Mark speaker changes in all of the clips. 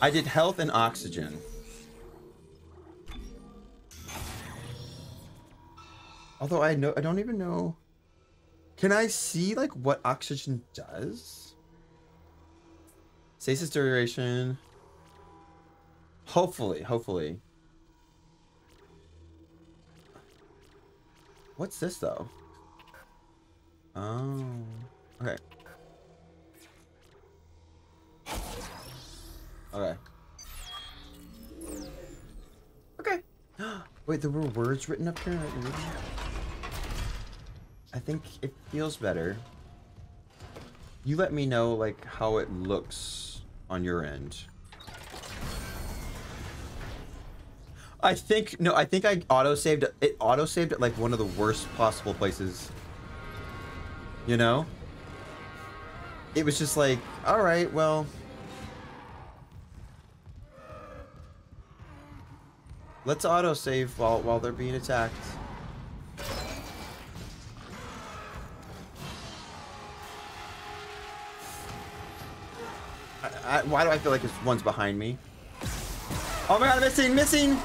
Speaker 1: I did health and oxygen. Although I know I don't even know. Can I see like what oxygen does? Stasis duration. Hopefully, hopefully. What's this though? Oh, okay. Okay. Okay. Wait, there were words written up here. I think it feels better. You let me know like how it looks on your end. I think no, I think I auto saved it auto saved at like one of the worst possible places. You know? It was just like, all right, well, let's auto save while while they're being attacked. I, I, why do I feel like this one's behind me? Oh my god, missing, missing!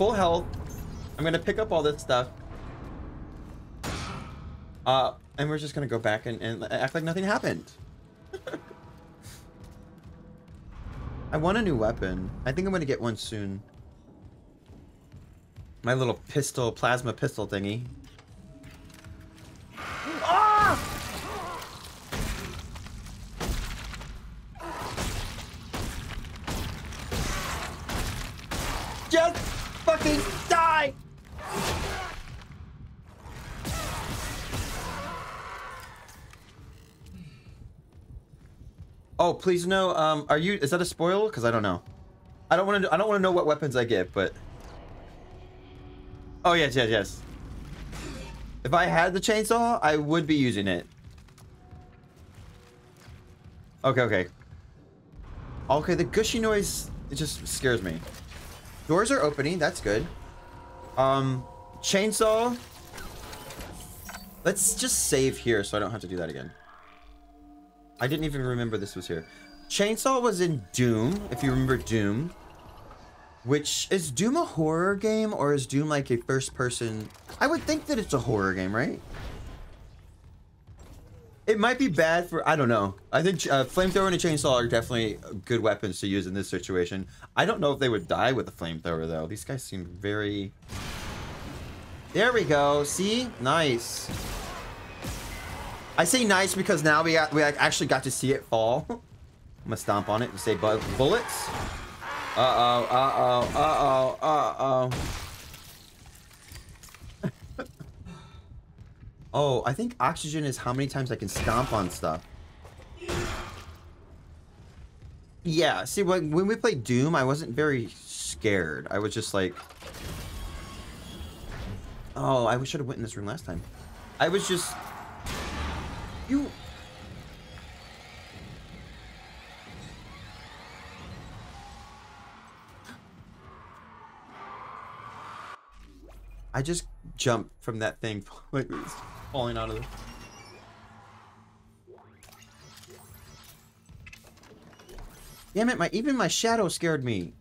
Speaker 1: Full health. I'm gonna pick up all this stuff. Uh, and we're just gonna go back and, and act like nothing happened. I want a new weapon. I think I'm gonna get one soon. My little pistol, plasma pistol thingy. Please no. Um, are you? Is that a spoil? Because I don't know. I don't want to. I don't want to know what weapons I get, but. Oh yes, yes, yes. If I had the chainsaw, I would be using it. Okay, okay. Okay, the gushy noise it just scares me. Doors are opening. That's good. Um, chainsaw. Let's just save here so I don't have to do that again. I didn't even remember this was here. Chainsaw was in Doom, if you remember Doom. Which, is Doom a horror game or is Doom like a first person? I would think that it's a horror game, right? It might be bad for, I don't know. I think uh, flamethrower and a chainsaw are definitely good weapons to use in this situation. I don't know if they would die with a flamethrower though. These guys seem very... There we go. See? Nice. I say nice because now we got, we actually got to see it fall. I'm gonna stomp on it and say bullets. Uh-oh, uh-oh, uh-oh, uh-oh. oh, I think oxygen is how many times I can stomp on stuff. Yeah, see, when, when we played Doom, I wasn't very scared. I was just like... Oh, I should have went in this room last time. I was just you... I just jumped from that thing like falling out of the... Damn it, my even my shadow scared me.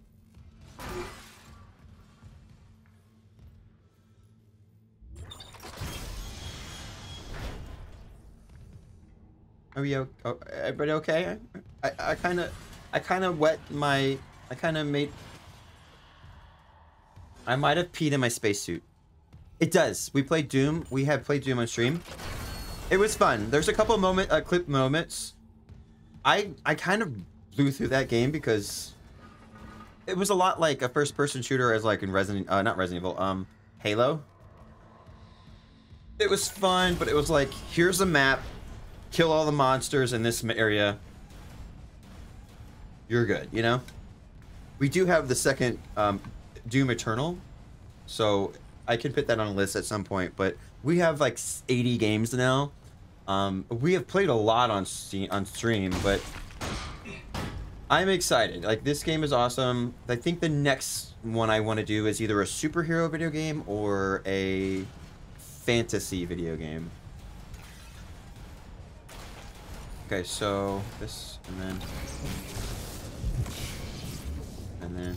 Speaker 1: Are we okay? Everybody okay? I I kind of I kind of wet my I kind of made I might have peed in my spacesuit. It does. We played Doom. We have played Doom on stream. It was fun. There's a couple moment uh, clip moments. I I kind of blew through that game because it was a lot like a first person shooter as like in Resident uh, not Resident Evil um Halo. It was fun, but it was like here's a map kill all the monsters in this area, you're good, you know? We do have the second um, Doom Eternal, so I can put that on a list at some point, but we have like 80 games now. Um, we have played a lot on on stream, but I'm excited. Like this game is awesome. I think the next one I want to do is either a superhero video game or a fantasy video game. Okay, so this and then and then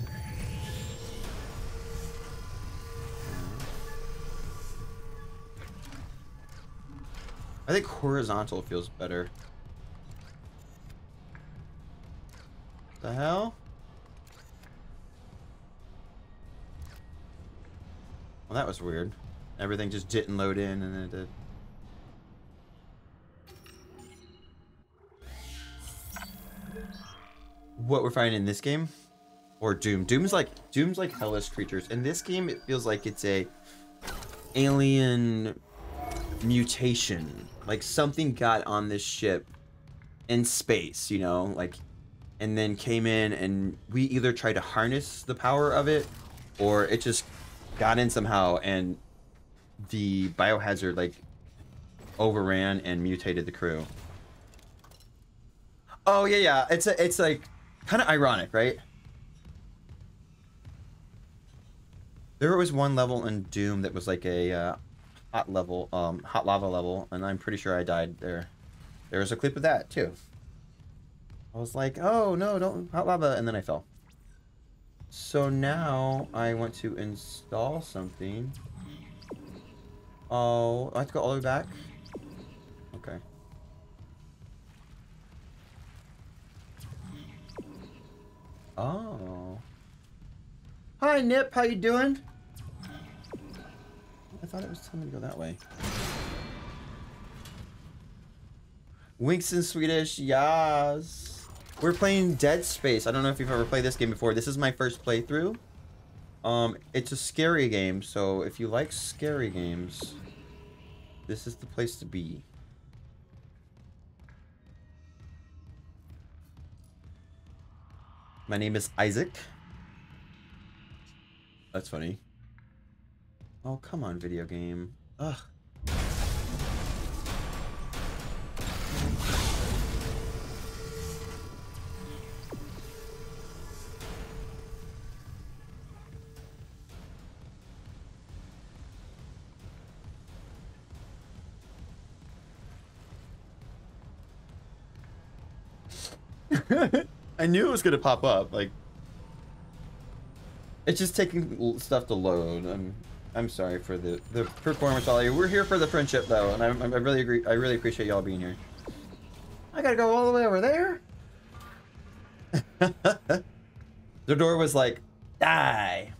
Speaker 1: I think horizontal feels better. The hell? Well, that was weird. Everything just didn't load in and then it did. What we're finding in this game? Or Doom. Doom's like Doom's like hellish creatures. In this game it feels like it's a alien mutation. Like something got on this ship in space, you know, like and then came in and we either tried to harness the power of it or it just got in somehow and the biohazard like overran and mutated the crew. Oh yeah, yeah. It's a, it's like kind of ironic, right? There was one level in Doom that was like a uh, hot level, um, hot lava level, and I'm pretty sure I died there. There was a clip of that too. I was like, oh no, don't hot lava, and then I fell. So now I want to install something. Oh, I have to go all the way back? Oh. Hi, Nip. How you doing? I thought it was telling me to go that way. Winks in Swedish, Yas. We're playing Dead Space. I don't know if you've ever played this game before. This is my first playthrough. Um, it's a scary game, so if you like scary games, this is the place to be. My name is Isaac. That's funny. Oh, come on, video game. Ugh. I knew it was gonna pop up. Like, it's just taking stuff to load. I'm, I'm sorry for the the performance value. We're here for the friendship though, and I, I really agree. I really appreciate y'all being here. I gotta go all the way over there. the door was like, die.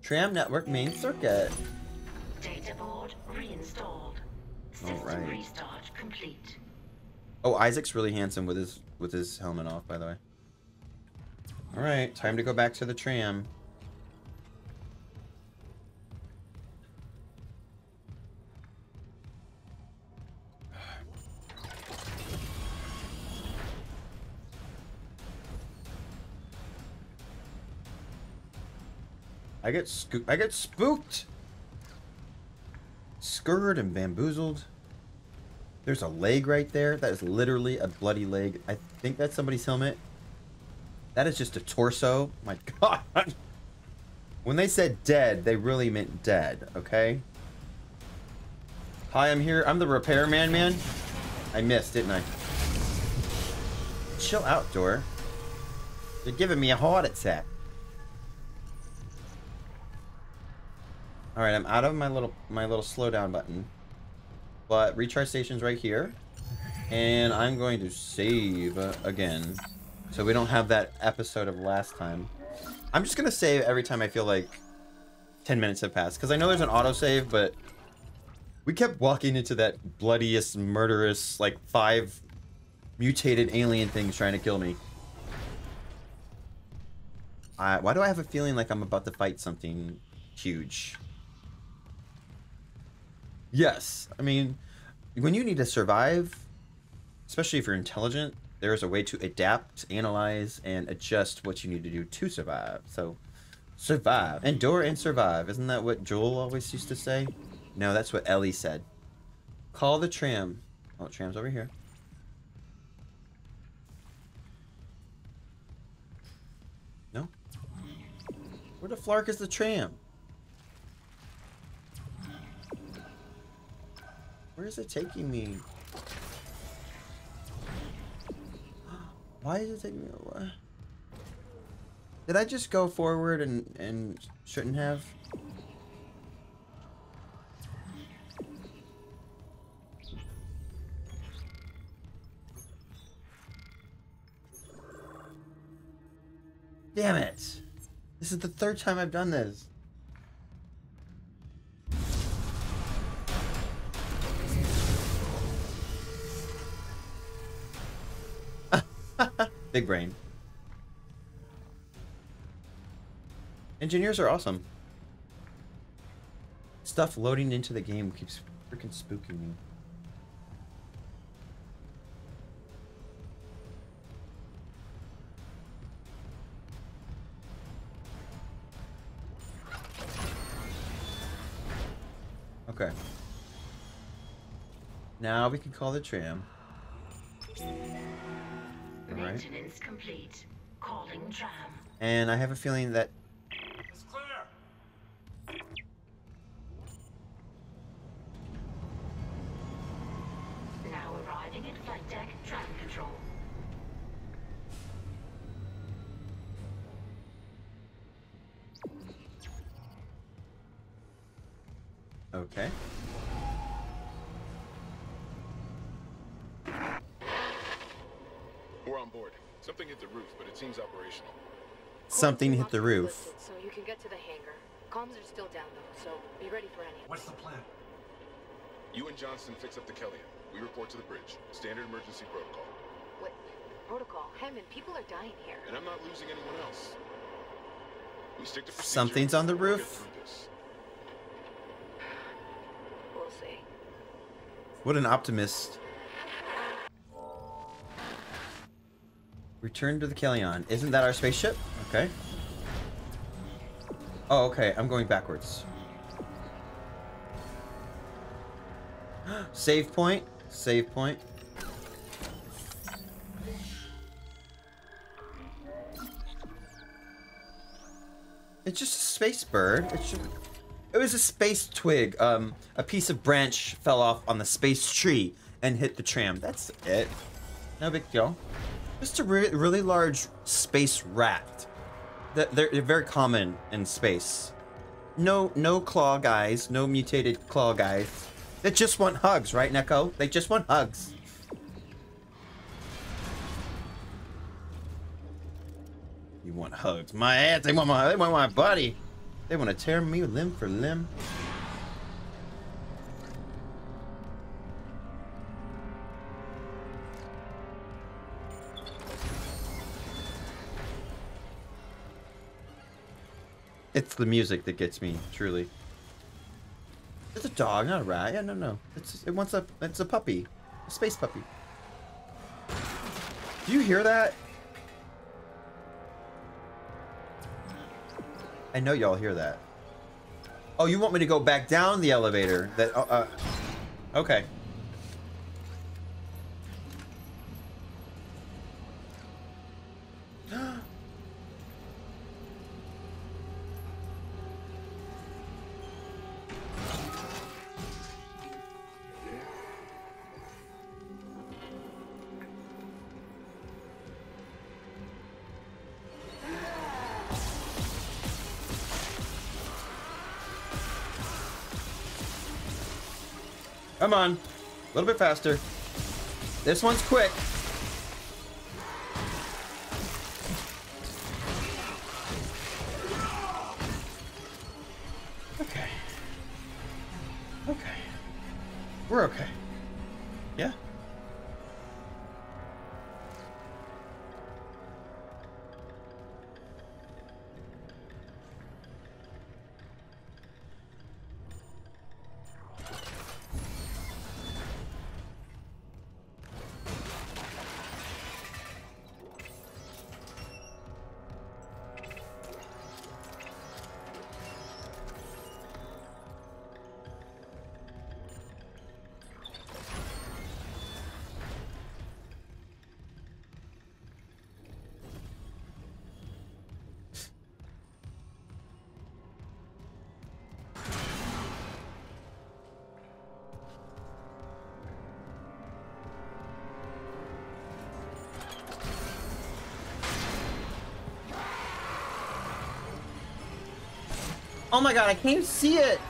Speaker 1: Tram network main circuit.
Speaker 2: Data board reinstalled. System
Speaker 1: right.
Speaker 2: restart complete.
Speaker 1: Oh, Isaac's really handsome with his with his helmet off, by the way. All right, time to go back to the tram. I get sco- I get spooked. Scurred and bamboozled. There's a leg right there. That is literally a bloody leg. I think that's somebody's helmet. That is just a torso. My god. When they said dead, they really meant dead, okay? Hi, I'm here. I'm the repairman, man. I missed, didn't I? Chill out, door. You're giving me a heart attack. All right, I'm out of my little my little slowdown button. But recharge station's right here. And I'm going to save again. So we don't have that episode of last time. I'm just going to save every time I feel like 10 minutes have passed. Because I know there's an autosave, but we kept walking into that bloodiest, murderous, like five mutated alien things trying to kill me. Why do I have a feeling like I'm about to fight something huge? Yes. I mean, when you need to survive, especially if you're intelligent, there is a way to adapt, analyze, and adjust what you need to do to survive. So, survive, endure, and survive. Isn't that what Joel always used to say? No, that's what Ellie said. Call the tram. Oh, tram's over here. No? Where the flark is the tram? Where is it taking me? Why is it taking me? What? Did I just go forward and and shouldn't have? Damn it! This is the third time I've done this. Big brain. Engineers are awesome. Stuff loading into the game keeps freaking spooking me. Okay. Now we can call the tram. Alright.
Speaker 2: Maintenance complete. Calling tram.
Speaker 1: And I have a feeling that
Speaker 3: Something hit the roof.
Speaker 4: So you can get to the hangar. Comms are still down though, so be ready for any.
Speaker 5: What's the plan?
Speaker 3: You and Johnston fix up the Kellion. We report to the bridge. Standard emergency protocol.
Speaker 4: What? Protocol. Hammond, people are dying here.
Speaker 3: And I'm not losing anyone else. We stick to procedure.
Speaker 1: Something's on the roof?
Speaker 4: We'll see.
Speaker 1: What an optimist. Return to the Kellion. Isn't that our spaceship? Okay. Oh, okay. I'm going backwards. Save point. Save point. It's just a space bird. It should. It was a space twig. Um, a piece of branch fell off on the space tree and hit the tram. That's it. No big deal. Just a re really large space rat. They're, they're very common in space. No, no claw guys. No mutated claw guys. They just want hugs, right, Neko? They just want hugs. You want hugs? My ass. They want my. They want my body. They want to tear me limb for limb. It's the music that gets me, truly. It's a dog, not a rat. Yeah, no, no. It's it wants a it's a puppy, a space puppy. Do you hear that? I know y'all hear that. Oh, you want me to go back down the elevator? That uh, uh okay. A little bit faster. This one's quick. Oh my god, I can't see it!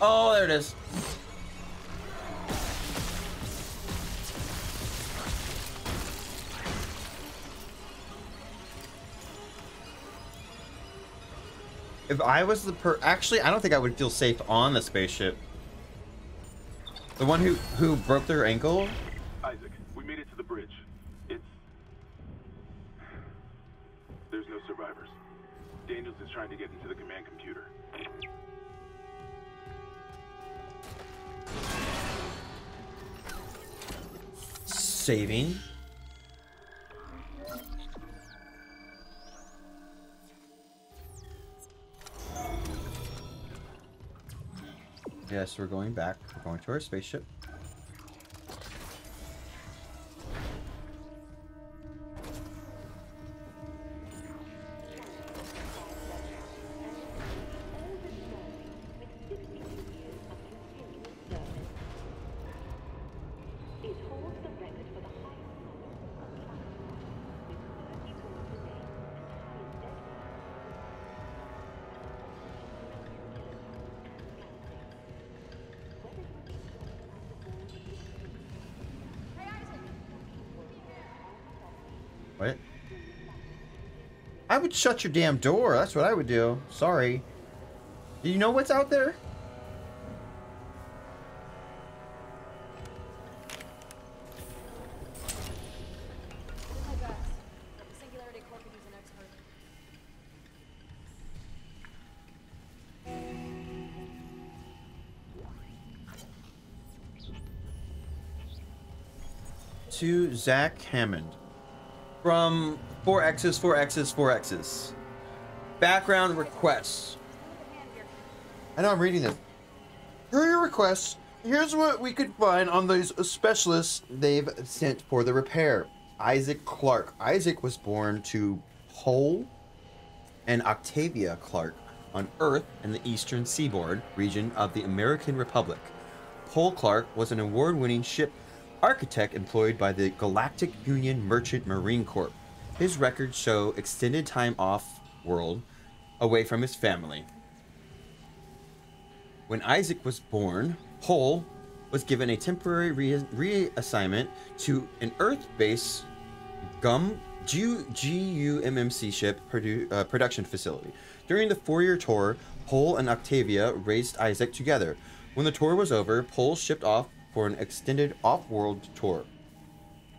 Speaker 1: Oh, there it is. If I was the per- actually, I don't think I would feel safe on the spaceship. The one who who broke their ankle. We're going back. We're going to our spaceship. Would shut your damn door. That's what I would do. Sorry. Do you know what's out there? To Zach Hammond. From 4X's, 4X's, 4X's. Background requests. I know I'm reading this. For your requests, here's what we could find on these specialists they've sent for the repair. Isaac Clarke. Isaac was born to Pohl and Octavia Clarke on Earth in the eastern seaboard region of the American Republic. Pohl Clarke was an award winning ship architect employed by the Galactic Union Merchant Marine Corps. His records show extended time off world away from his family. When Isaac was born, Pohl was given a temporary re- reassignment to an Earth based GUM GUMMC ship produ- uh, production facility. During the four year tour, Pohl and Octavia raised Isaac together. When the tour was over, Pohl shipped off for an extended off world tour.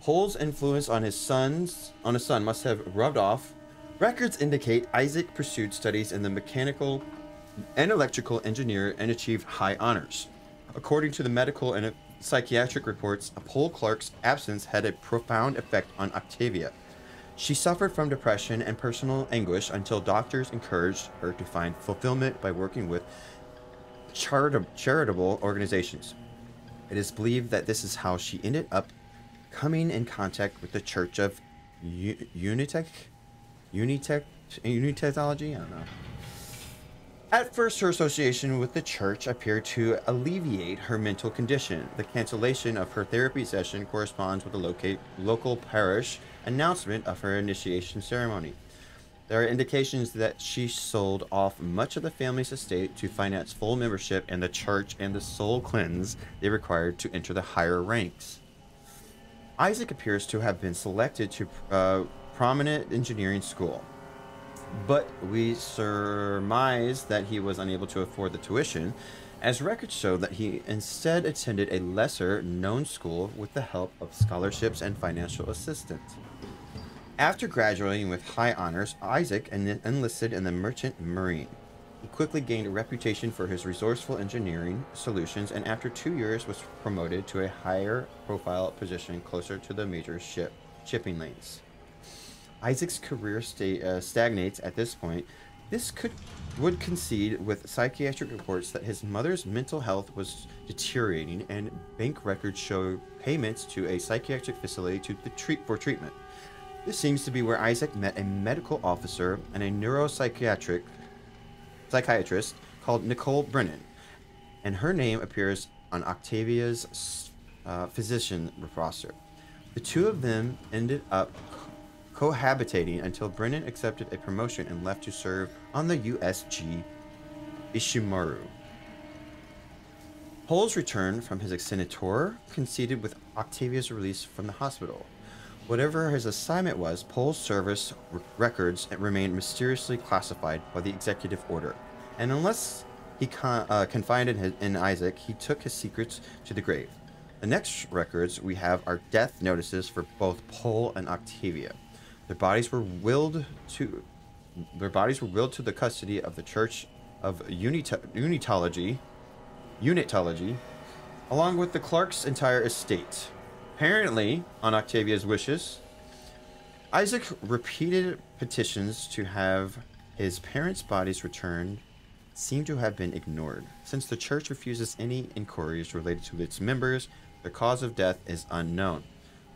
Speaker 1: Pohl's influence on his sons on his son must have rubbed off. Records indicate Isaac pursued studies in the mechanical and electrical engineer and achieved high honors. According to the medical and psychiatric reports, Pohl Clarke's absence had a profound effect on Octavia. She suffered from depression and personal anguish until doctors encouraged her to find fulfillment by working with charita- charitable organizations. It is believed that this is how she ended up coming in contact with the Church of U- Unitech, Unitech, Unitechnology. I don't know. At first, her association with the church appeared to alleviate her mental condition. The cancellation of her therapy session corresponds with the local parish announcement of her initiation ceremony. There are indications that she sold off much of the family's estate to finance full membership in the church and the soul cleanse they required to enter the higher ranks. Isaac appears to have been selected to uh, prominent engineering school, but we surmise that he was unable to afford the tuition, as records show that he instead attended a lesser known school with the help of scholarships and financial assistance. After graduating with high honors, Isaac en- enlisted in the Merchant Marine. He quickly gained a reputation for his resourceful engineering solutions and after two years was promoted to a higher profile position closer to the major ship shipping lanes. Isaac's career uh, stagnates at this point. This could would concede with psychiatric reports that his mother's mental health was deteriorating and bank records show payments to a psychiatric facility to treat for treatment. This seems to be where Isaac met a medical officer and a neuropsychiatric psychiatrist called Nicole Brennan, and her name appears on Octavia's uh, physician roster. The two of them ended up cohabitating until Brennan accepted a promotion and left to serve on the USG Ishimura. Pohl's return from his extended tour coincided with Octavia's release from the hospital. Whatever his assignment was, Pohl's service records remained mysteriously classified by the executive order, and unless he con- uh, confided in, his- in Isaac, he took his secrets to the grave. The next records we have are death notices for both Pohl and Octavia. Their bodies were willed to their bodies were willed to the custody of the Church of Unit- Unitology, Unitology, along with the Clarke's entire estate. Apparently, on Octavia's wishes, Isaac repeated petitions to have his parents' bodies returned seem to have been ignored. Since the church refuses any inquiries related to its members, the cause of death is unknown.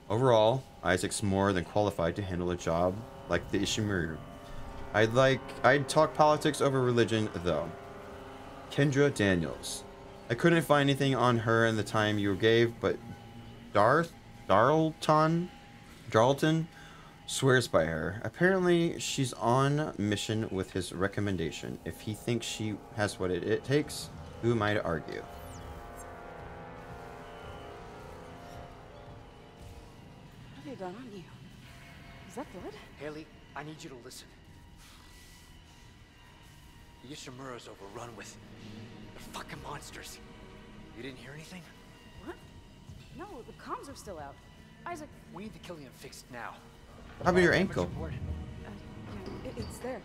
Speaker 1: Overall, Isaac's more than qualified to handle a job like the Ishimura. I'd like I'd talk politics over religion though. Kendra Daniels. I couldn't find anything on her in the time you gave, but Darth Darlton Darlton swears by her. Apparently, she's on mission with his recommendation. If he thinks she has what it, it takes, who am I to argue?
Speaker 4: What have you got on you? Is that blood?
Speaker 6: Haley, I need you to listen. The Ishimura's overrun with the fucking monsters. You didn't hear anything?
Speaker 4: What? No, the comms are still out. Isaac,
Speaker 6: We need the Kellion fixed now.
Speaker 1: How about your ankle?
Speaker 4: uh, yeah, it, it's there.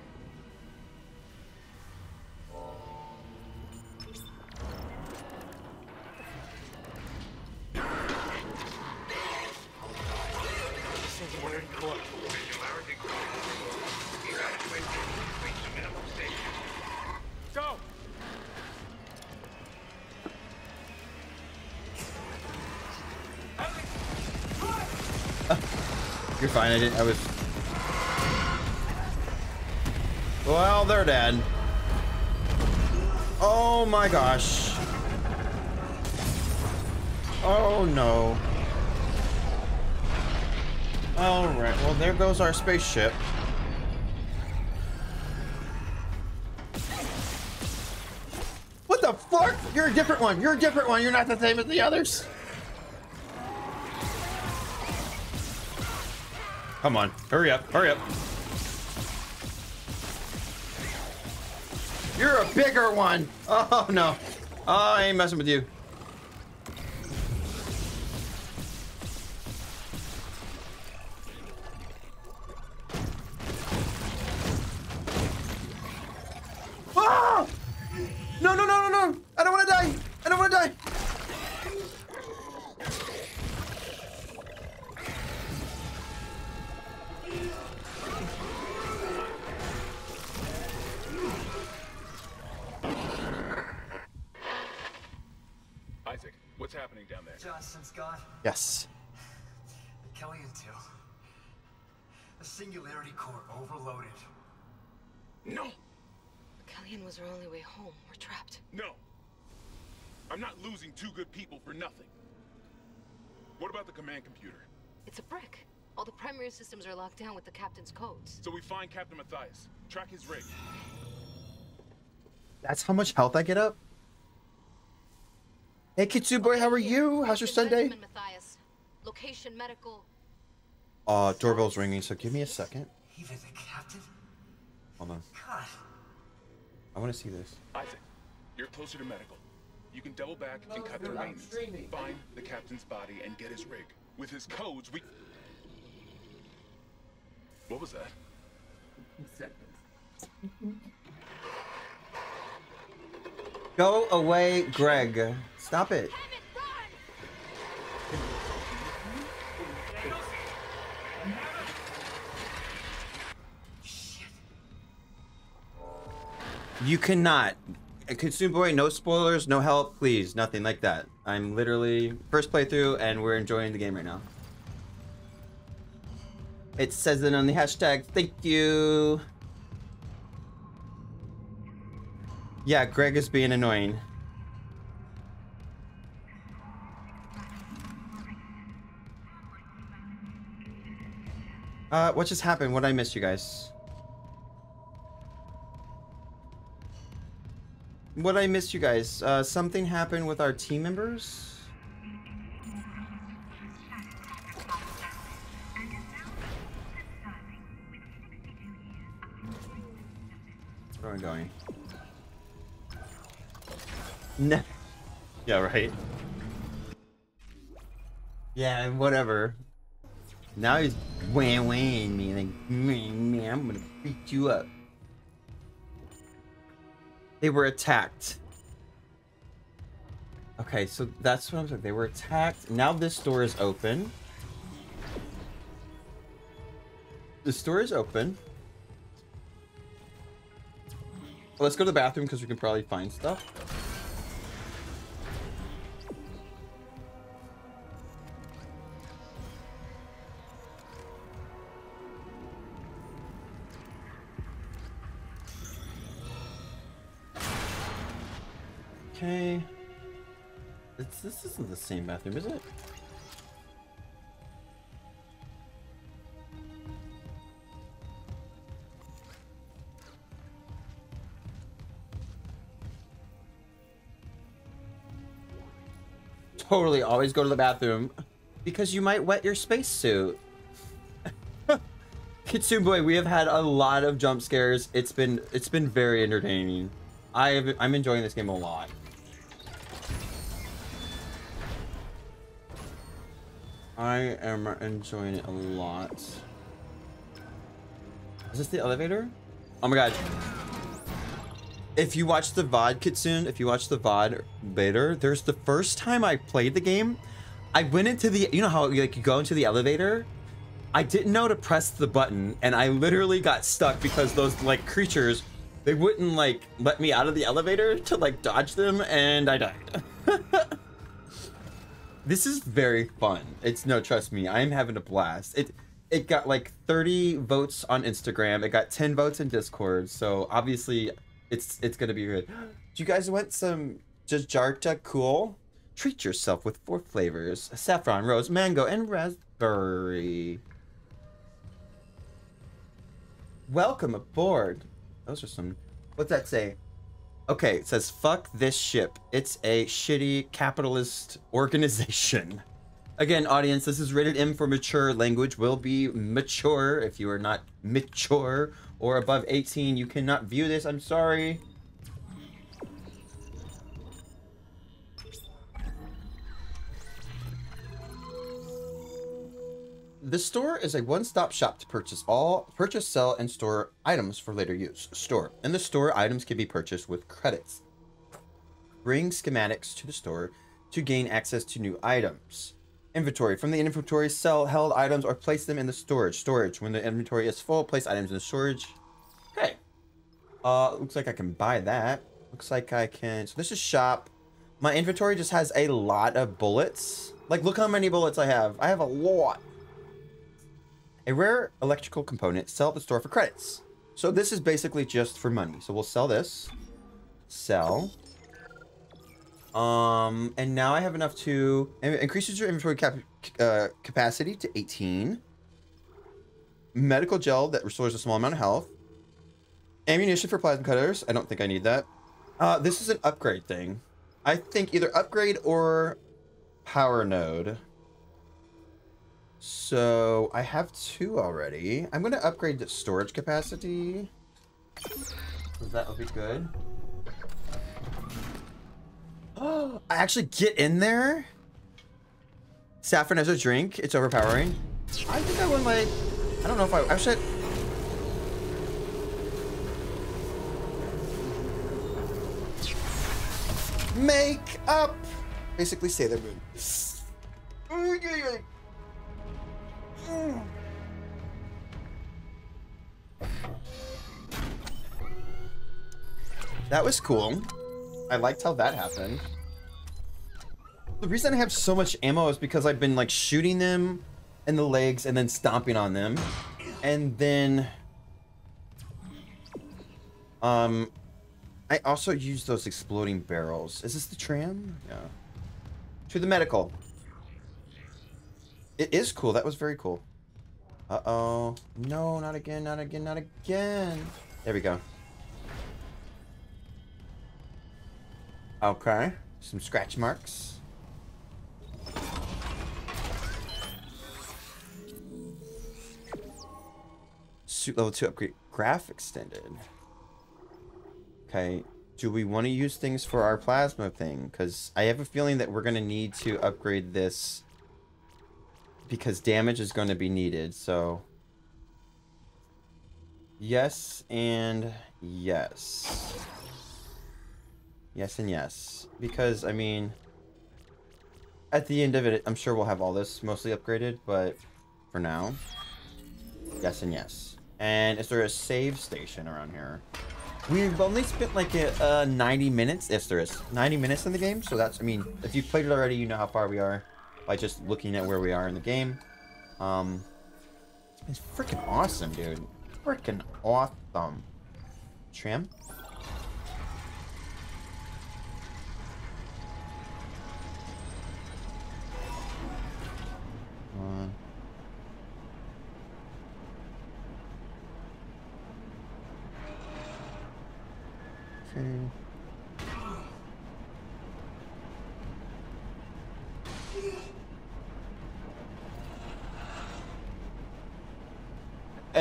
Speaker 1: You're fine. I didn't. I was. Well, they're dead. Oh my gosh. Oh no. All right. Well, there goes our spaceship. What the fuck? You're a different one. You're a different one. You're not the same as the others. Come on. Hurry up. Hurry up. You're a bigger one. Oh, no. Oh, I ain't messing with you.
Speaker 3: Nothing. What about the command computer?
Speaker 7: It's a brick. All the primary systems are locked down with the captain's codes.
Speaker 3: So we find Captain Mathius, track his rig.
Speaker 1: That's how much health I get up? Hey, Kitsu boy, how are you? How's your Sunday?
Speaker 7: Benjamin Mathius. Location medical.
Speaker 1: Uh, doorbell's ringing, so give me a second.
Speaker 6: Even the captain?
Speaker 1: Hold on.
Speaker 6: God.
Speaker 1: I want to see this.
Speaker 3: Isaac, you're closer to medical. You can double back and cut through maintenance. Find the captain's body and get his rig. With his codes, we... What was that?
Speaker 1: Go away, Greg. Stop it. You cannot. Consume boy, no spoilers, no help, please, nothing like that. I'm literally first playthrough and we're enjoying the game right now. It says it on the hashtag. Thank you. Yeah, Greg is being annoying. Uh, what just happened? What did I miss, you guys? What I miss, you guys? Uh, something happened with our team members? Where am I going? No. Yeah, right. Yeah, whatever. Now he's wham wham me like, man, man, I'm gonna beat you up. They were attacked. Okay, so that's what I'm saying. They were attacked. Now this door is open. The store is open. Let's go to the bathroom because we can probably find stuff. Okay. It's, this isn't the same bathroom, is it? Totally always go to the bathroom because you might wet your spacesuit. Kitsune boy, we have had a lot of jump scares. It's been it's been very entertaining. I have, I'm enjoying this game a lot. I am enjoying it a lot. Is this the elevator? Oh my god. If you watch the VOD Kitsune, if you watch the VOD later, there's the first time I played the game, I went into the, you know how like you go into the elevator? I didn't know to press the button and I literally got stuck because those like creatures, they wouldn't like let me out of the elevator to like dodge them and I died. This is very fun. It's no, trust me, I'm having a blast. It it got like 30 votes on Instagram. It got 10 votes in Discord. So obviously, it's it's gonna be good. Do you guys want some Jajarta Cool? Treat yourself with four flavors: saffron, rose, mango, and raspberry. Welcome aboard. Those are some. What's that say? Okay, it says, fuck this ship. It's a shitty capitalist organization. Again, audience, this is rated M for mature. Language will be mature. If you are not mature or above 18, you cannot view this. I'm sorry. The store is a one-stop shop to purchase all purchase, sell, and store items for later use. Store. In the store, items can be purchased with credits. Bring schematics to the store to gain access to new items. Inventory. From the inventory, sell held items or place them in the storage. Storage. When the inventory is full, place items in the storage. Okay. Uh, looks like I can buy that. Looks like I can. So this is shop. My inventory just has a lot of bullets. Like, look how many bullets I have. I have a lot. A rare electrical component, sell at the store for credits. So this is basically just for money. So we'll sell this. Sell. Um, and now I have enough to increases your inventory cap, uh, capacity to 18. Medical gel that restores a small amount of health. Ammunition for plasma cutters. I don't think I need that. Uh, this is an upgrade thing. I think either upgrade or power node. So I have two already. I'm going to upgrade the storage capacity. That would be good. Oh, I actually get in there? Saffron as a drink. It's overpowering. I think I would like... I don't know if I... I should... Make up! Basically Sailor Moon. Mm, That was cool. I liked how that happened. The reason I have so much ammo is because I've been like shooting them in the legs and then stomping on them. And then... Um, I also use those exploding barrels. Is this the tram? Yeah. To the medical. It is cool. That was very cool. Uh-oh. No, not again, not again, not again. There we go. Okay. Some scratch marks. Suit level 2 upgrade. Graph extended. Okay. Do we want to use things for our plasma thing? Because I have a feeling that we're going to need to upgrade this because damage is going to be needed, so... Yes and yes. Yes and yes. Because, I mean... At the end of it, I'm sure we'll have all this mostly upgraded, but for now... Yes and yes. And is there a save station around here? We've only spent like a, uh, 90 minutes. Yes, there is. 90 minutes in the game. So that's, I mean, if you've played it already, you know how far we are by just looking at where we are in the game. Um, it's freaking awesome, dude. Freaking awesome. Trim. Uh, okay.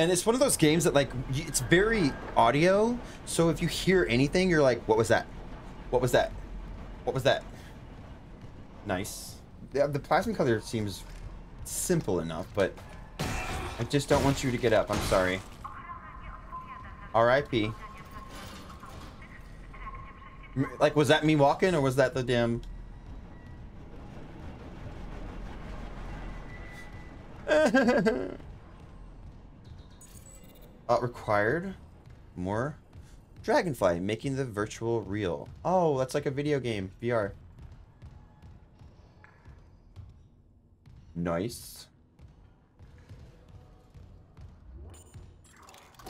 Speaker 1: And it's one of those games that like it's very audio, so if you hear anything, you're like, "What was that? What was that? What was that?" Nice. The, the plasma color seems simple enough, but I just don't want you to get up. I'm sorry. R.I.P. Like, was that me walking, or was that the damn? uh, required more dragonfly making the virtual real oh that's like a video game vr nice.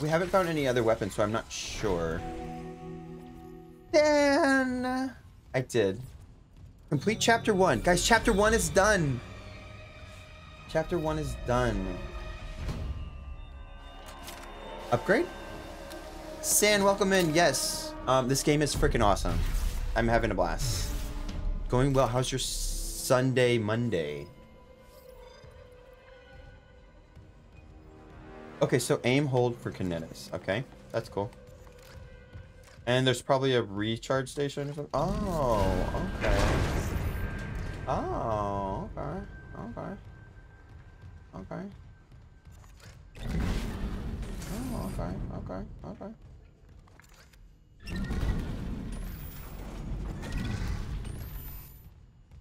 Speaker 1: We haven't found any other weapons so i'm not sure. Then i did. Complete chapter one. Guys chapter one is done. Chapter one is done Upgrade? San, welcome in. Yes. Um, this game is freaking awesome. I'm having a blast. Going well. How's your Sunday, Monday? Okay, so aim hold for Kinesis. Okay, that's cool. And there's probably a recharge station or something. Oh, okay. Oh, okay. Okay. Okay. Oh, okay, okay, okay.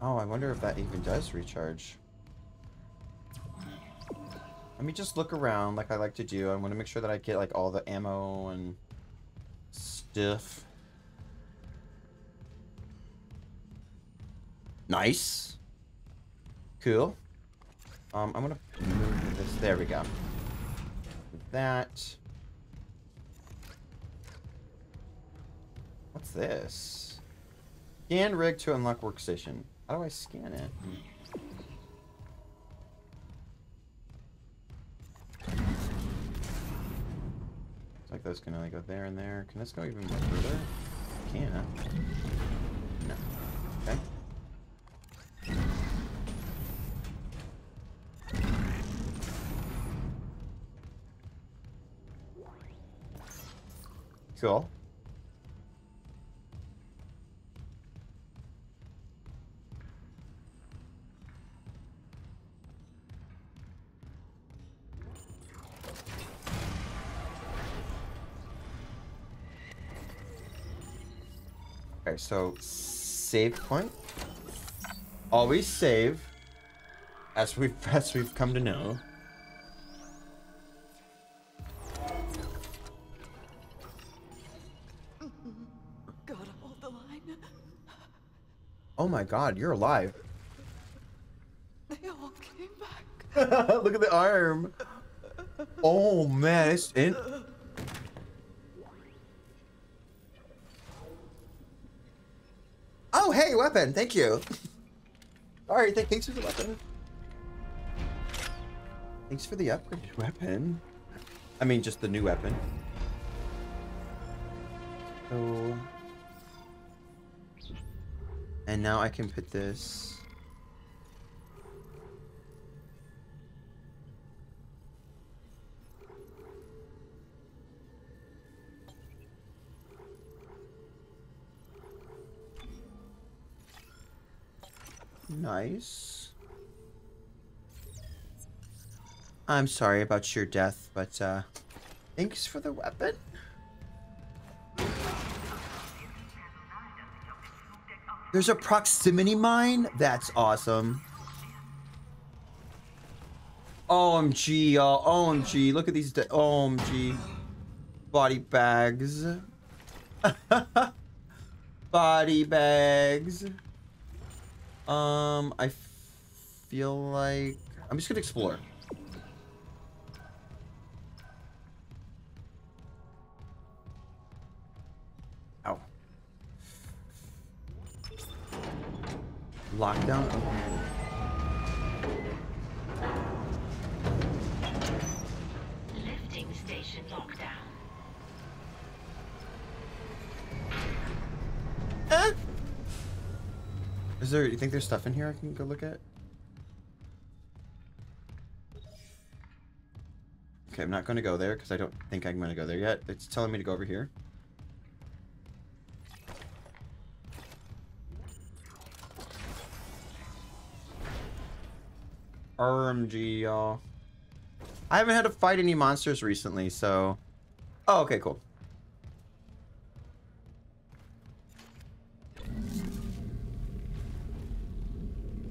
Speaker 1: Oh, I wonder if that even does recharge. Let me just look around like I like to do. I want to make sure that I get like all the ammo and stuff. Nice. Cool. Um, I'm gonna move this. There we go that. What's this? Scan rig to unlock workstation. How do I scan it? It's like those can only go there and there. Can this go even further? Can. No. Okay. Cool. So save point. Always save. As we've as we've come to know.
Speaker 4: Gotta hold the line.
Speaker 1: Oh my god, you're alive.
Speaker 4: They all came back.
Speaker 1: Look at the arm. Oh man, it's in. Oh hey, weapon. Thank you. All right, th- thanks for the weapon. Thanks for the upgraded weapon. I mean, just the new weapon. So... And now I can put this... Nice. I'm sorry about your death, but uh, thanks for the weapon. There's a proximity mine? That's awesome. OMG, y'all. OMG. Look at these. OMG. Body bags. Body bags. Um, I feel like I'm just gonna explore. Ow. Lockdown.
Speaker 2: Lifting station lockdown.
Speaker 1: Eh? Is there? You think there's stuff in here I can go look at? Okay, I'm not going to go there because I don't think I'm going to go there yet. It's telling me to go over here. RMG, y'all. I haven't had to fight any monsters recently, so... Oh, okay, cool.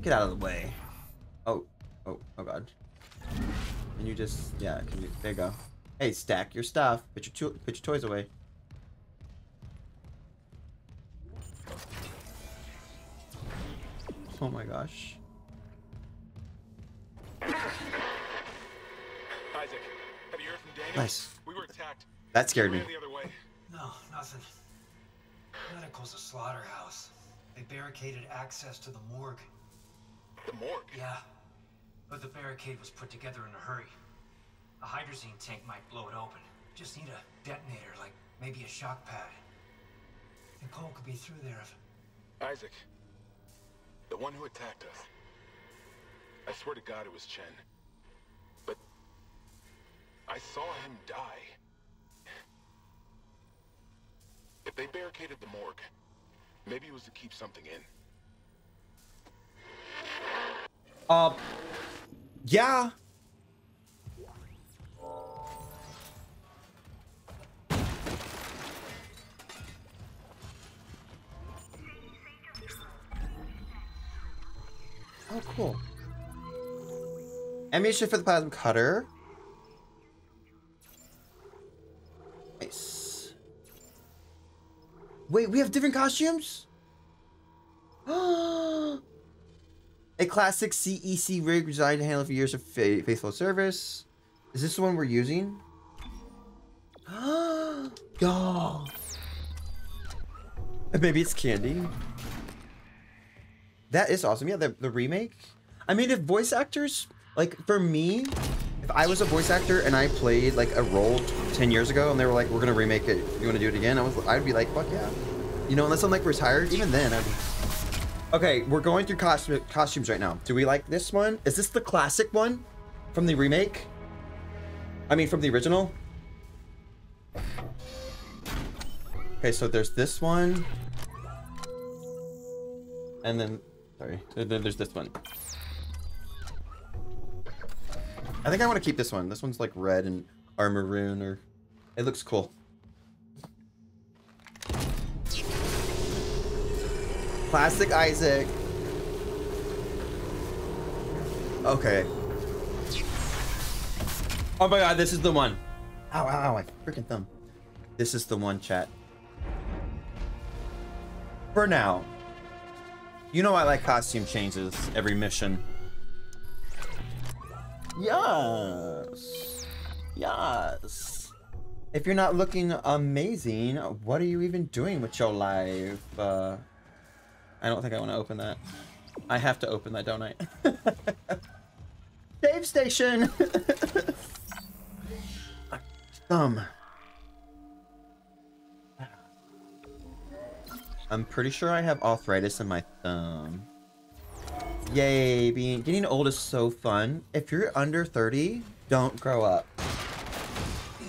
Speaker 1: Get out of the way. Oh, oh, oh god. Can you just, yeah, can you, there you go. Hey, stack your stuff. Put your, to put your toys away. Oh my gosh.
Speaker 3: Isaac, have you heard from Daniel?
Speaker 1: Nice.
Speaker 3: We were attacked.
Speaker 1: That scared me.
Speaker 3: the other way.
Speaker 8: No, nothing. Medical's a slaughterhouse. They barricaded access to the morgue.
Speaker 3: The morgue.
Speaker 8: Yeah. But the barricade was put together in a hurry. A hydrazine tank might blow it open. Just need a detonator, like maybe a shock pad. Nicole could be through there if...
Speaker 3: Isaac, the one who attacked us. I swear to God it was Chen. But I saw him die. If they barricaded the morgue, maybe it was to keep something in.
Speaker 1: Uh, yeah. Oh, cool. Ammunition for the plasma cutter. Nice. Wait, we have different costumes? A classic CEC rig designed to handle for years of fa faithful service. Is this the one we're using? Y'all. Maybe it's candy. That is awesome. Yeah, the, the remake. I mean, if voice actors, like for me, if I was a voice actor and I played like a role 10 years ago and they were like, we're going to remake it, you want to do it again? I was, I'd be like, fuck yeah. You know, unless I'm like retired, even then I'd be Okay, we're going through costume, costumes right now. Do we like this one? Is this the classic one from the remake? I mean, from the original? Okay, so there's this one. And then, sorry, there's this one. I think I want to keep this one. This one's like red and or maroon or... It looks cool. Classic Isaac. Okay. Oh my god, this is the one. Ow, ow, ow, my freaking thumb. This is the one, chat. For now. You know I like costume changes every mission. Yes. Yes. If you're not looking amazing, what are you even doing with your life? Uh, I don't think I want to open that. I have to open that, don't I? Dave station. Thumb. I'm pretty sure I have arthritis in my thumb. Yay, being getting old is so fun. If you're under 30, don't grow up.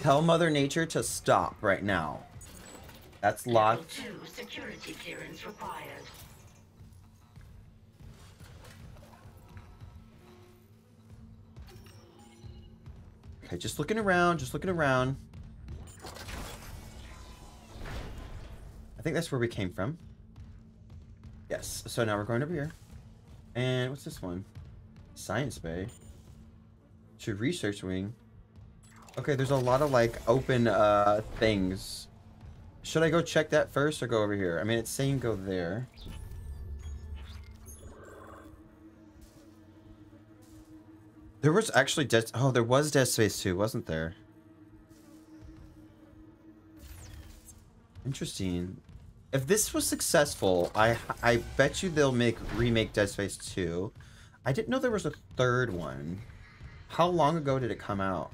Speaker 1: Tell Mother Nature to stop right now. That's locked.
Speaker 2: Two security clearance required.
Speaker 1: Okay, just looking around, just looking around. I think that's where we came from. Yes, so now we're going over here. And what's this one? Science Bay. To research wing. Okay, there's a lot of like open uh things. Should I go check that first or go over here? I mean, it's saying go there. There was actually Dead... Oh, there was Dead Space 2, wasn't there? Interesting. If this was successful, I I bet you they'll make remake Dead Space 2. I didn't know there was a third one. How long ago did it come out?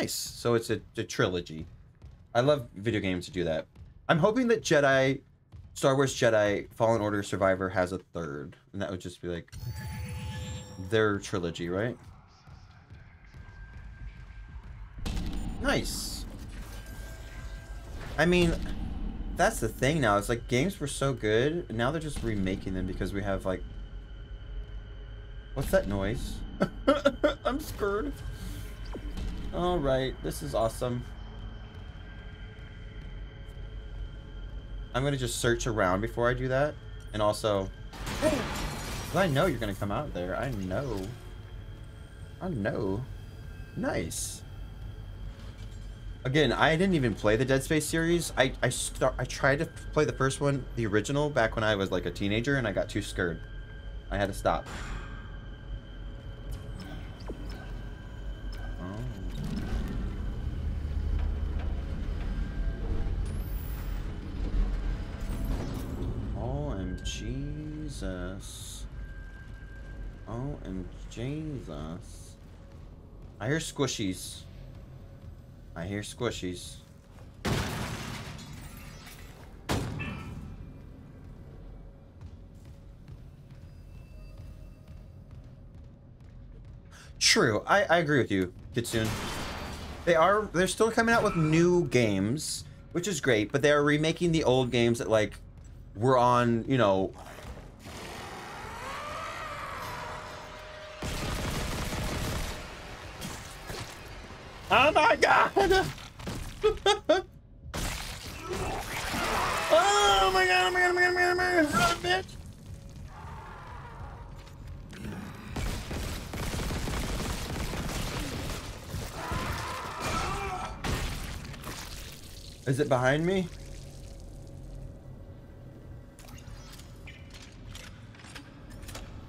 Speaker 1: Nice. So it's a, a trilogy. I love video games to do that. I'm hoping that Jedi, Star Wars Jedi Fallen Order Survivor has a third. And that would just be like their trilogy, right? Nice. I mean, that's the thing now. It's like games were so good, and now they're just remaking them because we have like... What's that noise? I'm scared. Alright, this is awesome. I'm gonna just search around before I do that. And also... I know you're gonna come out there. I know. I know. Nice. Again, I didn't even play the Dead Space series. I I start I tried to play the first one, the original, back when I was like a teenager, and I got too scared. I had to stop. Jesus. Oh, and Jesus. I hear squishies. I hear squishies. True, I, I agree with you, Kitsune. They are they're still coming out with new games, which is great, but they are remaking the old games that like were on, you know, Oh my god! oh my god, oh my god, oh my god, oh my god, oh my god, run, bitch! Is it behind me?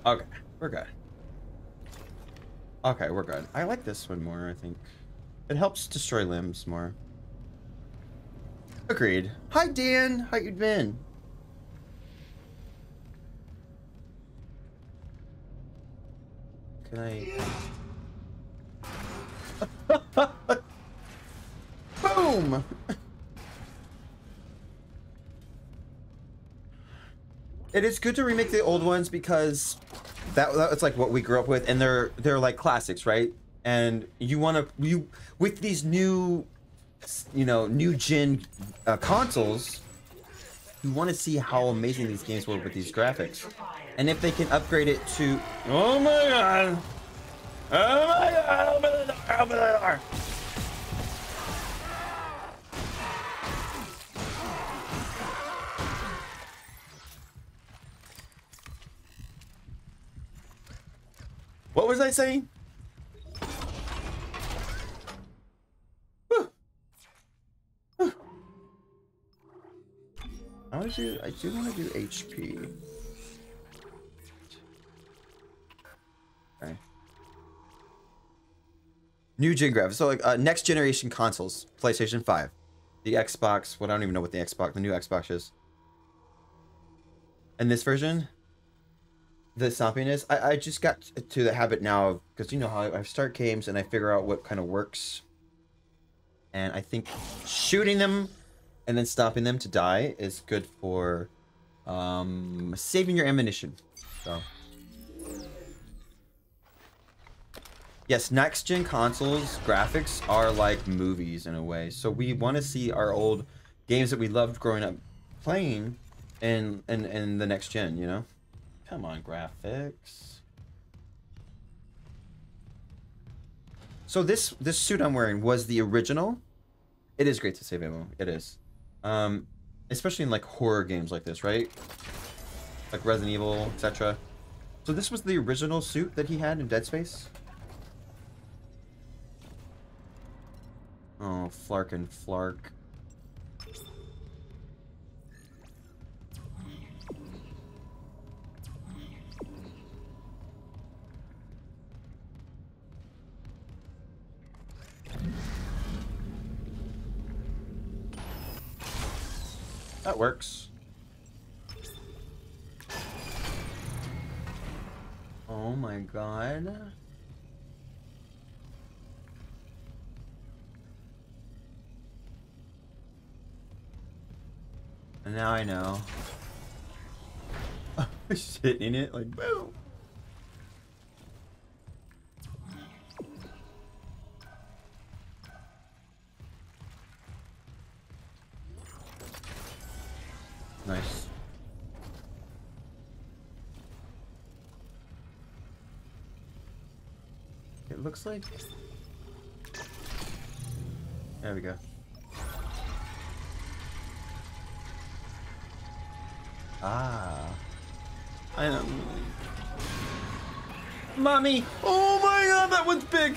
Speaker 1: Okay, we're good. Okay, we're good. I like this one more, I think. It helps destroy limbs more. Agreed. Hi, Dan. How you been? Can I... Boom! it is good to remake the old ones because that that's like what we grew up with, and they're they're like classics, right? And you want to you with these new, you know, new gen uh, consoles, you want to see how amazing these games were with these graphics, and if they can upgrade it to. Oh my god! Oh my god! Open the door! Open the door! What was I saying? I want to do. I do want to do HP. Okay. New gen graphics. So like uh, next generation consoles, PlayStation 5, the Xbox. What I don't even know what the Xbox, the new Xbox is. And this version, the stoppiness. I, I just got to the habit now of because you know how I start games and I figure out what kind of works. And I think shooting them and then stopping them to die is good for um, saving your ammunition. So. Yes, next gen consoles graphics are like movies in a way. So we want to see our old games that we loved growing up playing in in, in the next gen, you know? Come on, graphics. So this this suit I'm wearing was the original. It is great to save ammo. It is. Um especially in like horror games like this, right? Like Resident Evil, etc. So this was the original suit that he had in Dead Space? Oh, Flark and Flark. That works. Oh my god. And now I know. Shit in it, like boom. Looks like... There we go. Ah. I know. Mommy! Oh my god, that one's big!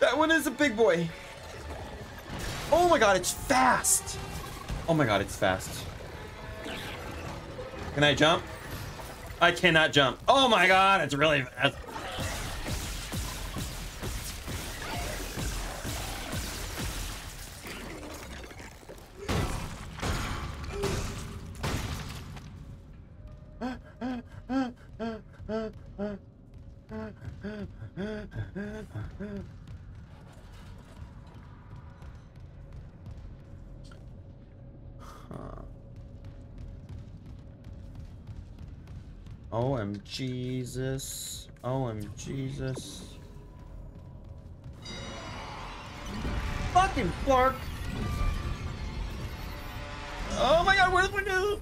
Speaker 1: That one is a big boy. Oh my god, it's fast! Oh my god, it's fast. Can I jump? I cannot jump. Oh my god, it's really fast. Jesus. Oh, I'm Jesus. Fucking Clarke! Oh my god, where's my new?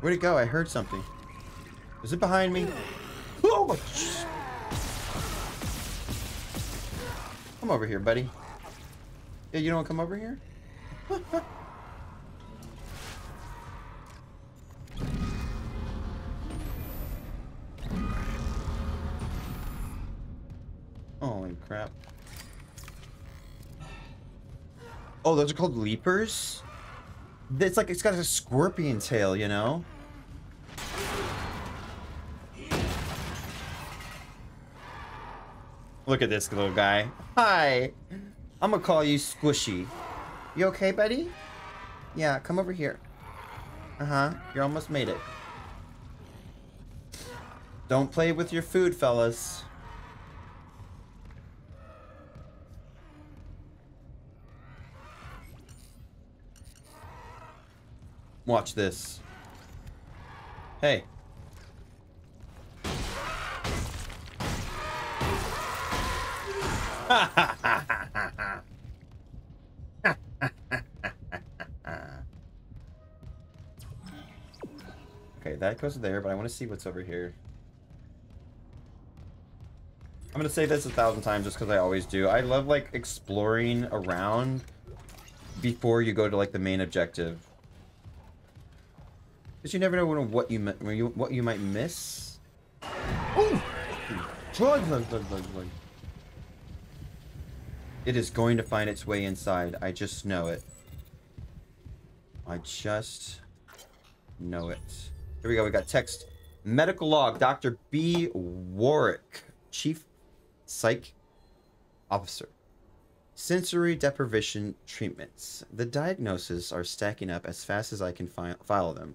Speaker 1: Where'd it go? I heard something. Is it behind me? Oh Come over here, buddy. Yeah, you don't come over here? Holy crap. Oh, those are called leapers? It's like it's got a scorpion tail, you know? Look at this little guy. Hi. I'm gonna call you Squishy. You okay, buddy? Yeah, come over here. Uh-huh. You almost made it. Don't play with your food, fellas. Watch this. Hey. okay, that goes there, but I want to see what's over here. I'm gonna say this a thousand times just because I always do. I love like exploring around before you go to like the main objective. Because you never know what you, what you might miss. Ooh! It is going to find its way inside. I just know it. I just know it. Here we go. We got text. Medical log. Dr. B. Warwick, Chief Psych Officer. Sensory deprivation treatments. The diagnoses are stacking up as fast as I can fi- file them.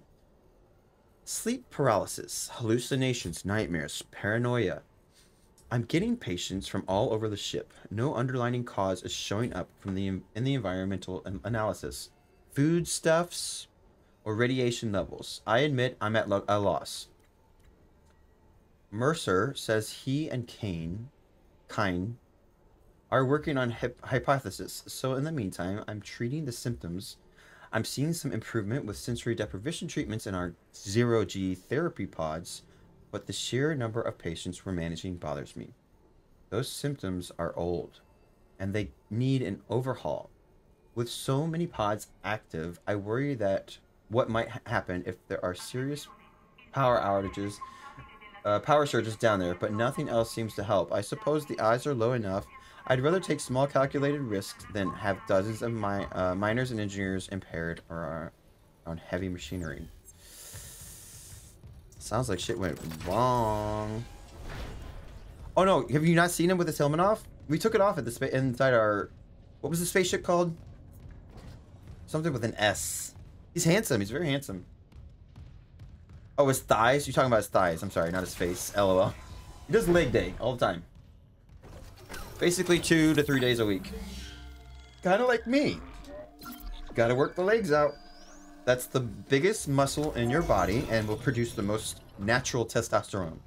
Speaker 1: Sleep paralysis, hallucinations, nightmares, paranoia. I'm getting patients from all over the ship. No underlying cause is showing up from the in the environmental analysis. Foodstuffs or radiation levels. I admit I'm at lo- a loss. Mercer says he and Kane, Kyne, are working on hyp- hypothesis. So in the meantime, I'm treating the symptoms. I'm seeing some improvement with sensory deprivation treatments in our zero G therapy pods, but the sheer number of patients we're managing bothers me. Those symptoms are old, and they need an overhaul. With so many pods active, I worry that what might happen if there are serious power outages, uh, power surges down there, but nothing else seems to help. I suppose the odds are low enough. I'd rather take small calculated risks than have dozens of my uh, miners and engineers impaired or on heavy machinery. Sounds like shit went wrong. Oh no, have you not seen him with his helmet off? We took it off at the inside our what was the spaceship called? Something with an S. He's handsome. He's very handsome. Oh, his thighs? You're talking about his thighs. I'm sorry, not his face. LOL. He does leg day all the time. Basically two to three days a week. Kind of like me. Gotta work the legs out. That's the biggest muscle in your body and will produce the most natural testosterone.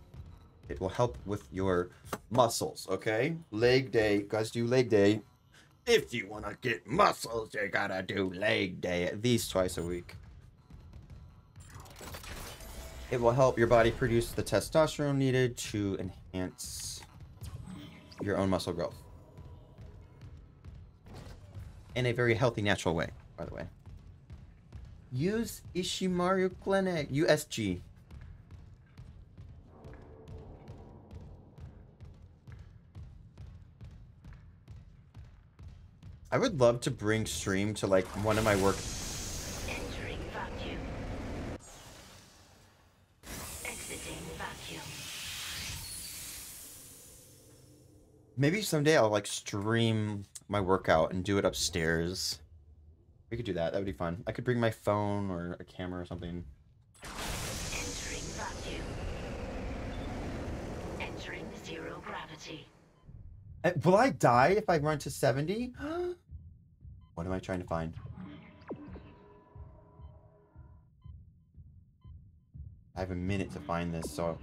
Speaker 1: It will help with your muscles, okay? Leg day. Guys do leg day. If you want to get muscles, you gotta do leg day at least twice a week. It will help your body produce the testosterone needed to enhance your own muscle growth. In a very healthy, natural way, by the way. Use Ishimura Clinic, USG. I would love to bring stream to like one of my work.
Speaker 2: Entering vacuum. Exiting vacuum.
Speaker 1: Maybe someday I'll like stream my workout and do it upstairs. We could do that. That would be fun. I could bring my phone or a camera or something.
Speaker 2: Entering vacuum. Entering zero gravity.
Speaker 1: Uh, Uh, will I die if I run to 70? what am I trying to find? I have a minute to find this, so.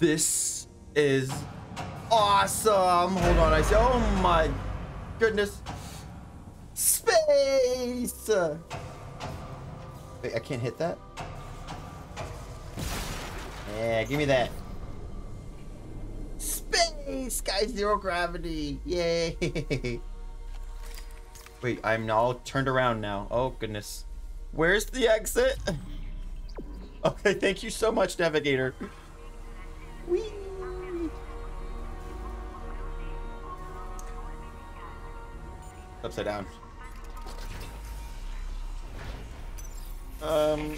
Speaker 1: This is awesome. Hold on, I see. Oh my goodness. Space. Wait, I can't hit that. Yeah, give me that. Space, sky zero gravity. Yay. Wait, I'm all turned around now. Oh goodness. Where's the exit? Okay, thank you so much, navigator. Upside down. Um.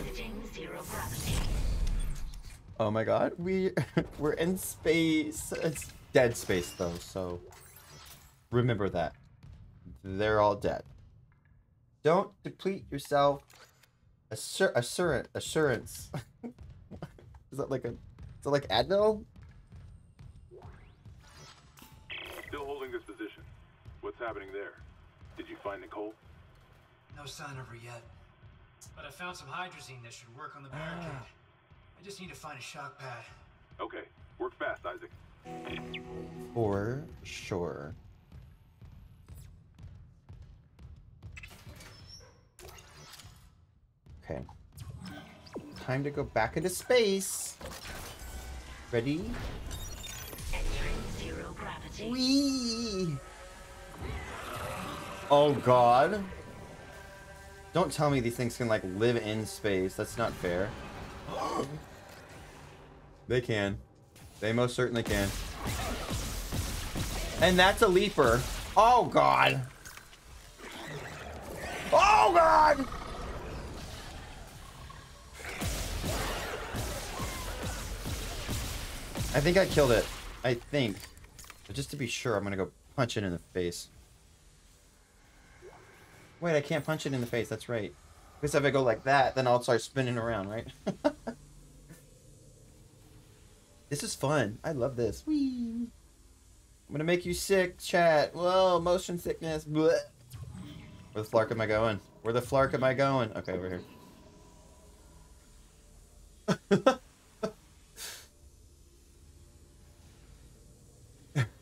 Speaker 1: Oh my god, we we're in space. It's dead space though, so remember that. They're all dead. Don't deplete yourself. Assur assurance assurance. is that like a is that like Advil?
Speaker 9: Still holding this position. What's happening there? Did you find Nicole?
Speaker 8: No sign of her yet. But I found some hydrazine that should work on the barricade. Ah. I just need to find a shock pad.
Speaker 9: Okay, work fast, Isaac.
Speaker 1: For sure. Okay. Time to go back into space. Ready?
Speaker 2: Zero gravity.
Speaker 1: Whee! Oh god. Don't tell me these things can like live in space. That's not fair. they can. They most certainly can. And that's a leaper. Oh god. Oh god! I think I killed it. I think. But just to be sure, I'm gonna go punch it in the face. Wait, I can't punch it in the face. That's right. Because if I go like that, then I'll start spinning around, right? this is fun. I love this. Whee! I'm gonna make you sick, chat. Whoa, motion sickness. Blech. Where the flark am I going? Where the flark am I going? Okay, over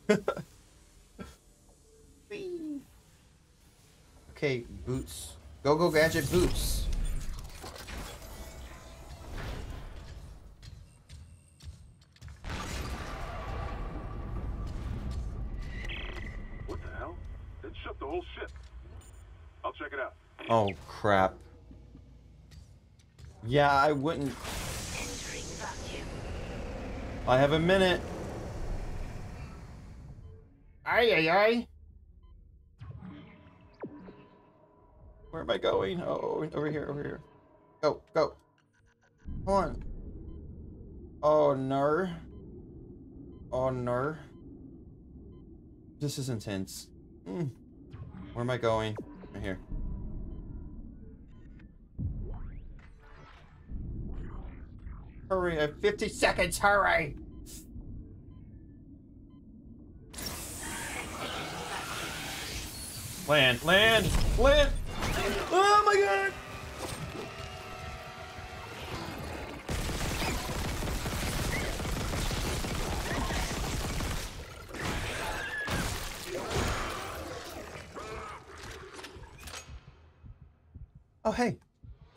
Speaker 1: here. Okay, boots. Go go gadget boots.
Speaker 9: What the hell? That shut the whole ship. I'll check it out.
Speaker 1: Oh crap. Yeah, I wouldn't.
Speaker 2: Entering vacuum.
Speaker 1: I have a minute. Aye aye aye. Where am I going? Oh, over here, over here. Go, go. Come on. Oh no. Oh no. This is intense. Mm. Where am I going? Right here. Hurry, I have 50 seconds, hurry! Land, land, land! Oh my god! Oh hey,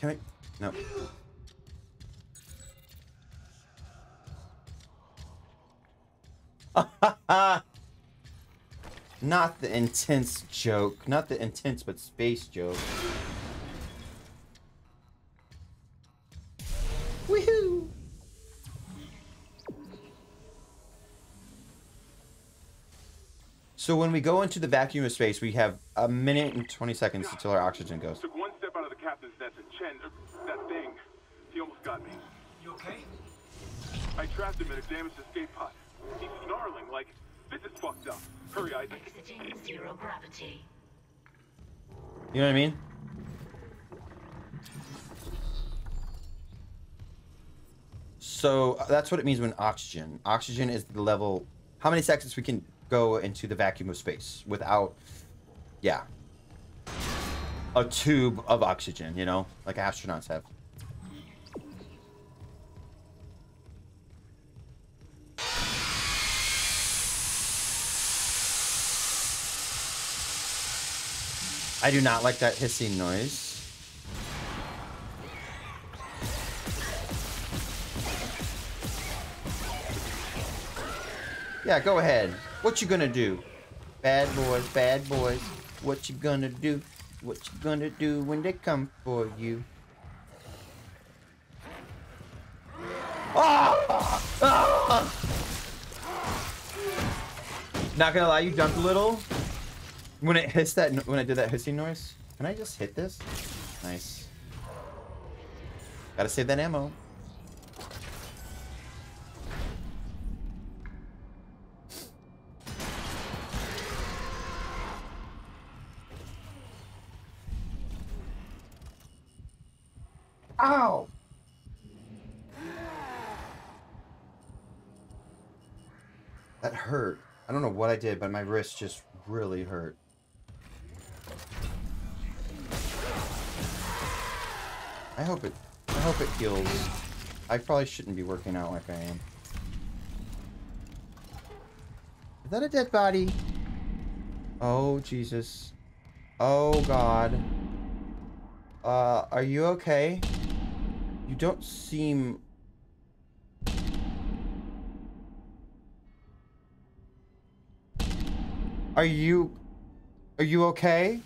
Speaker 1: can I? No. Not the intense joke. Not the intense but space joke. Woohoo! So when we go into the vacuum of space, we have a minute and 20 seconds until our oxygen goes.
Speaker 9: Took one step out of the captain's nest and Chen, er, that thing, he almost got me.
Speaker 8: You okay?
Speaker 9: I trapped him in a damaged escape pod. He's snarling like, this is fucked up. Hurry, Isaac.
Speaker 2: Exiting zero gravity.
Speaker 1: You know what I mean? So uh, that's what it means when oxygen. Oxygen is the level. How many seconds we can go into the vacuum of space without, yeah, a tube of oxygen. You know, like astronauts have. I do not like that hissing noise. Yeah, go ahead. What you gonna do? Bad boys, bad boys. What you gonna do? What you gonna do when they come for you? Ah! Ah! Not gonna lie, you jumped a little. When it hits that, when I did that hissing noise, can I just hit this? Nice. Gotta save that ammo. Ow! That hurt. I don't know what I did, but my wrist just really hurt. I hope it I hope it heals. I probably shouldn't be working out like I am. Is that a dead body? Oh, Jesus. Oh, God. Uh, are you okay? You don't seem... Are you... Are you okay?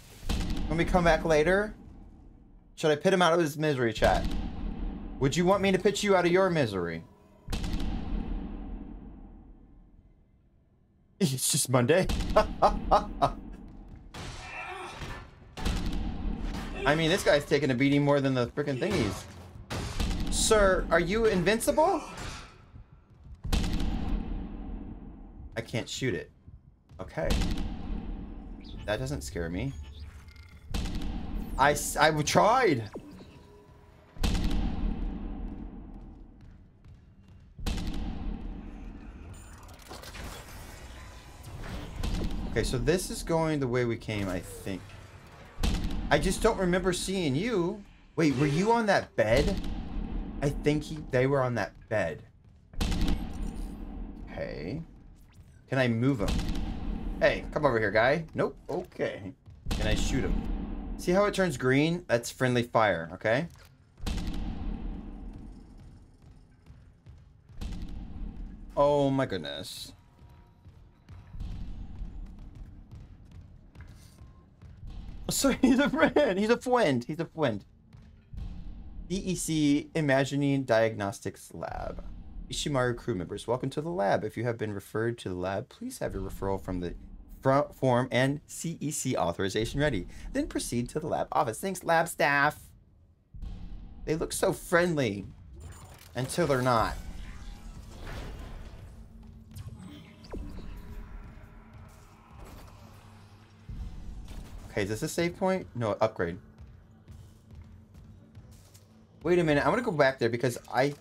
Speaker 1: Let me come back later? Should I pit him out of his misery, chat? Would you want me to pitch you out of your misery? It's just Monday. I mean, this guy's taking a beating more than the freaking thingies. Sir, are you invincible? I can't shoot it. Okay. That doesn't scare me. I, I tried. Okay, so this is going the way we came, I think. I just don't remember seeing you. Wait, were you on that bed? I think he, they were on that bed. Okay. Can I move him? Hey, come over here, guy. Nope. Okay. Can I shoot him? See how it turns green? That's friendly fire, okay? Oh my goodness. So he's a friend. He's a friend. He's a friend. CEC Imagining Diagnostics Lab. Ishimura crew members, welcome to the lab. If you have been referred to the lab, please have your referral from the form and CEC authorization ready. Then proceed to the lab office. Thanks, lab staff. They look so friendly until they're not. Okay, is this a save point? No, upgrade. Wait a minute, I'm gonna go back there because I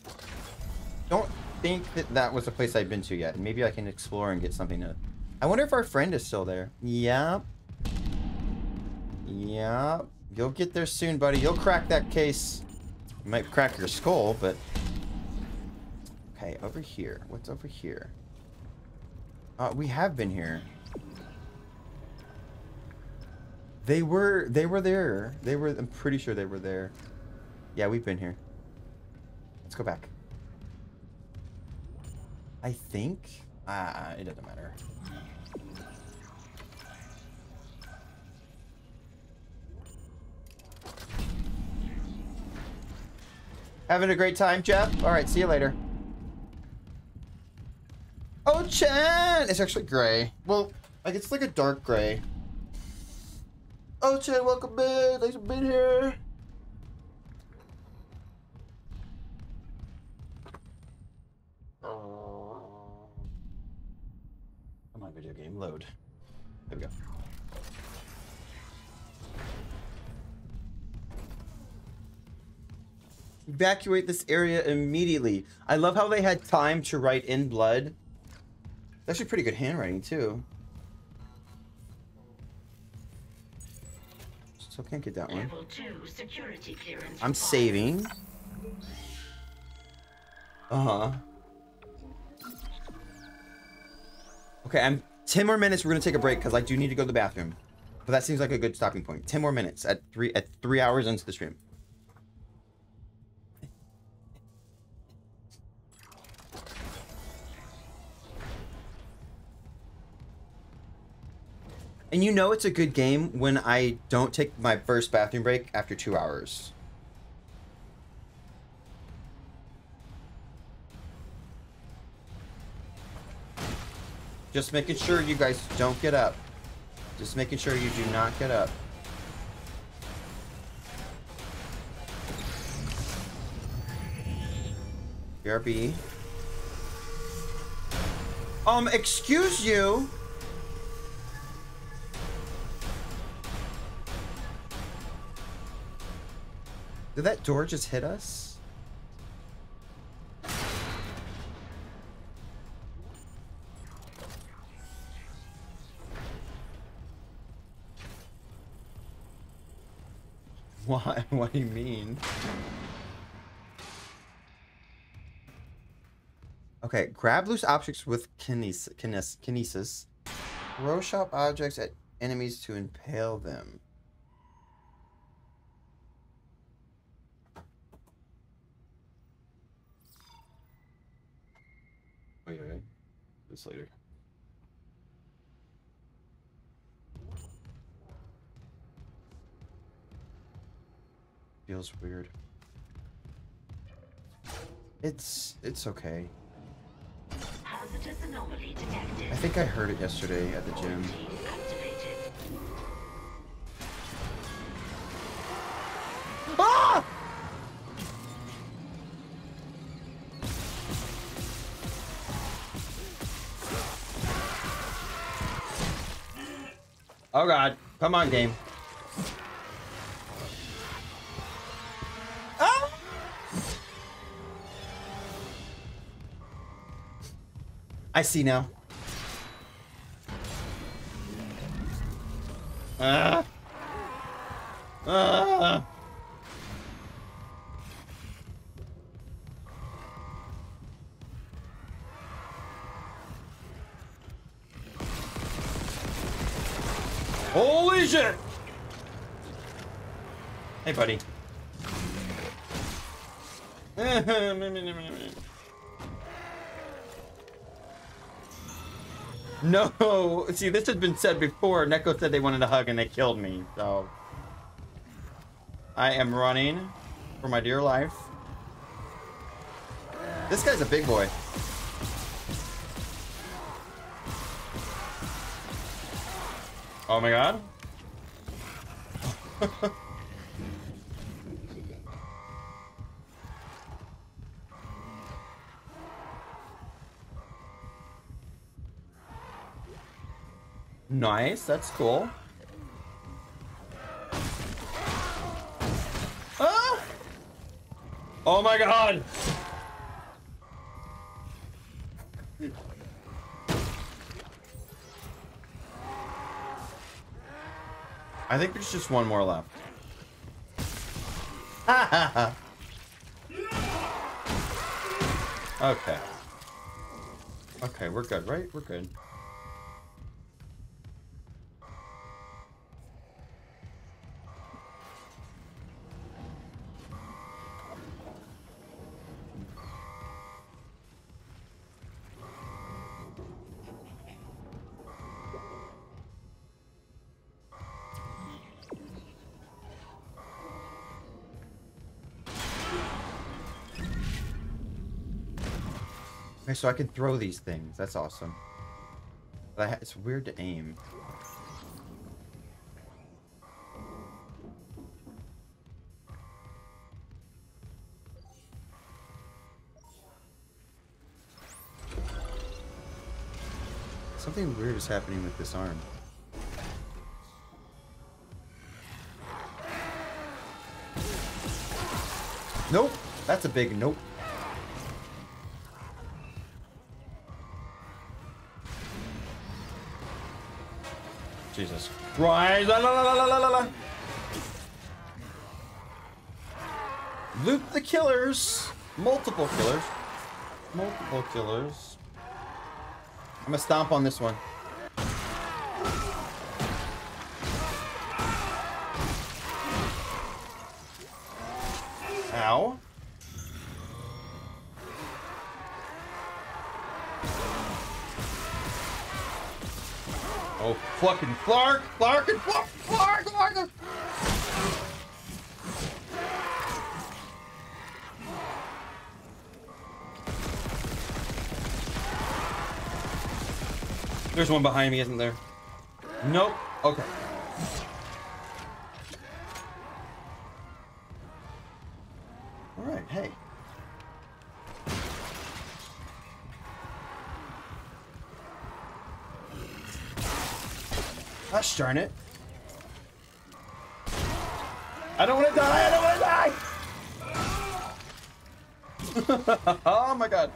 Speaker 1: don't think that that was a place I've been to yet. Maybe I can explore and get something to... I wonder if our friend is still there. Yep. Yep. You'll get there soon, buddy. You'll crack that case. You might crack your skull, but... Okay, over here. What's over here? Uh, we have been here. They were, they were there. They were, I'm pretty sure they were there. Yeah, we've been here. Let's go back. I think, ah, it doesn't matter. Having a great time, Jeff? All right, see you later. Oh, Chan! It's actually gray. Well, like, it's like a dark gray. Oh, Chan, welcome back. Thanks for being here. Evacuate this area immediately. I love how they had time to write in blood. It's actually pretty good handwriting, too. Still can't get that one.
Speaker 2: Level 2 security clearance.
Speaker 1: I'm saving. Uh-huh. Okay, I'm 10 more minutes. We're gonna take a break because I do need to go to the bathroom. But that seems like a good stopping point. 10 more minutes at three at three hours into the stream. And you know it's a good game when I don't take my first bathroom break after two hours. Just making sure you guys don't get up. Just making sure you do not get up. BRB. Um, excuse you. Did that door just hit us? Why? What do you mean? Okay, grab loose objects with kines kines kinesis. Throw sharp objects at enemies to impale them. Wait, wait, wait. This later. Feels weird. It's it's okay.
Speaker 2: Hazardous anomaly detected.
Speaker 1: I think I heard it yesterday at the gym. Oh god. Come on, game. Ah! I see now. Ah. Buddy. no! See, this has been said before. Neko said they wanted a hug and they killed me, so... I am running for my dear life. This guy's a big boy. Oh my god. nice, that's cool. Ah! Oh my god! I think there's just one more left. okay. Okay, we're good, right? We're good. Okay, so I can throw these things. That's awesome. Ha- it's weird to aim. Something weird is happening with this arm. Nope. That's a big nope. Jesus Christ. La, la, la, la, la, la, la. Loot the killers. Multiple killers. Multiple killers. I'm gonna stomp on this one. Ow. Fucking Clarke! Clarke and Clarke! Clarke! Clarke! There's one behind me, isn't there? Nope. Okay. Darn it. I don't want to die! I don't want to die! oh my god.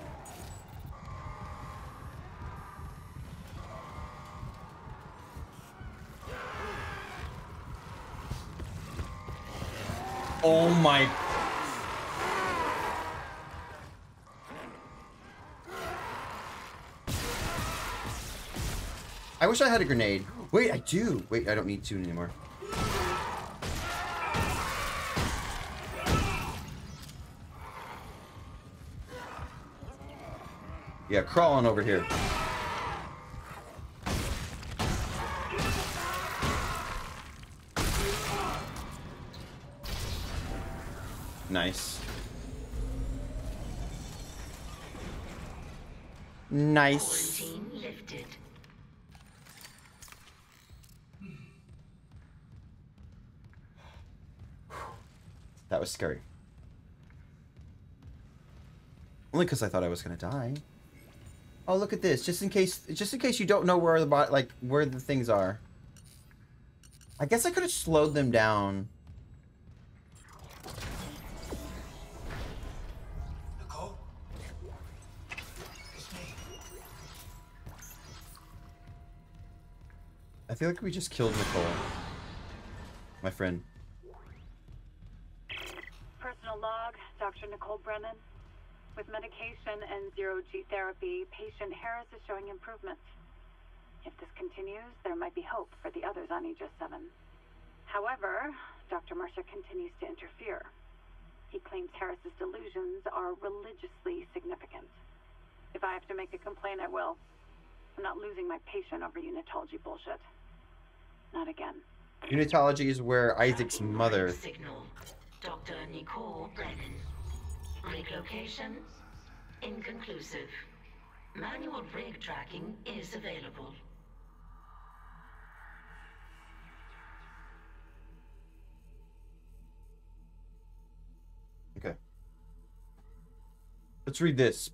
Speaker 1: Oh my I wish I had a grenade. Wait, I do. Wait, I don't need to anymore. Yeah, crawl on over here. Nice. Nice.
Speaker 2: Quarantine lifted.
Speaker 1: That was scary. Only because I thought I was gonna die. Oh, look at this! Just in case, just in case you don't know where the bot, like where the things are. I guess I could have slowed them down.
Speaker 8: Nicole? It's me.
Speaker 1: I feel like we just killed Nicole, my friend.
Speaker 10: Nicole Brennan. With medication and zero-G therapy, patient Harris is showing improvement. If this continues, there might be hope for the others on Aegis 7. However, Dr. Mercer continues to interfere. He claims Harris's delusions are religiously significant. If I have to make a complaint, I will. I'm not losing my patient over unitology bullshit. Not again.
Speaker 1: Unitology is where Isaac's mother.
Speaker 2: Signal. Dr. Nicole Brennan. Rig location? Inconclusive. Manual rig tracking is available.
Speaker 1: Okay. Let's read this.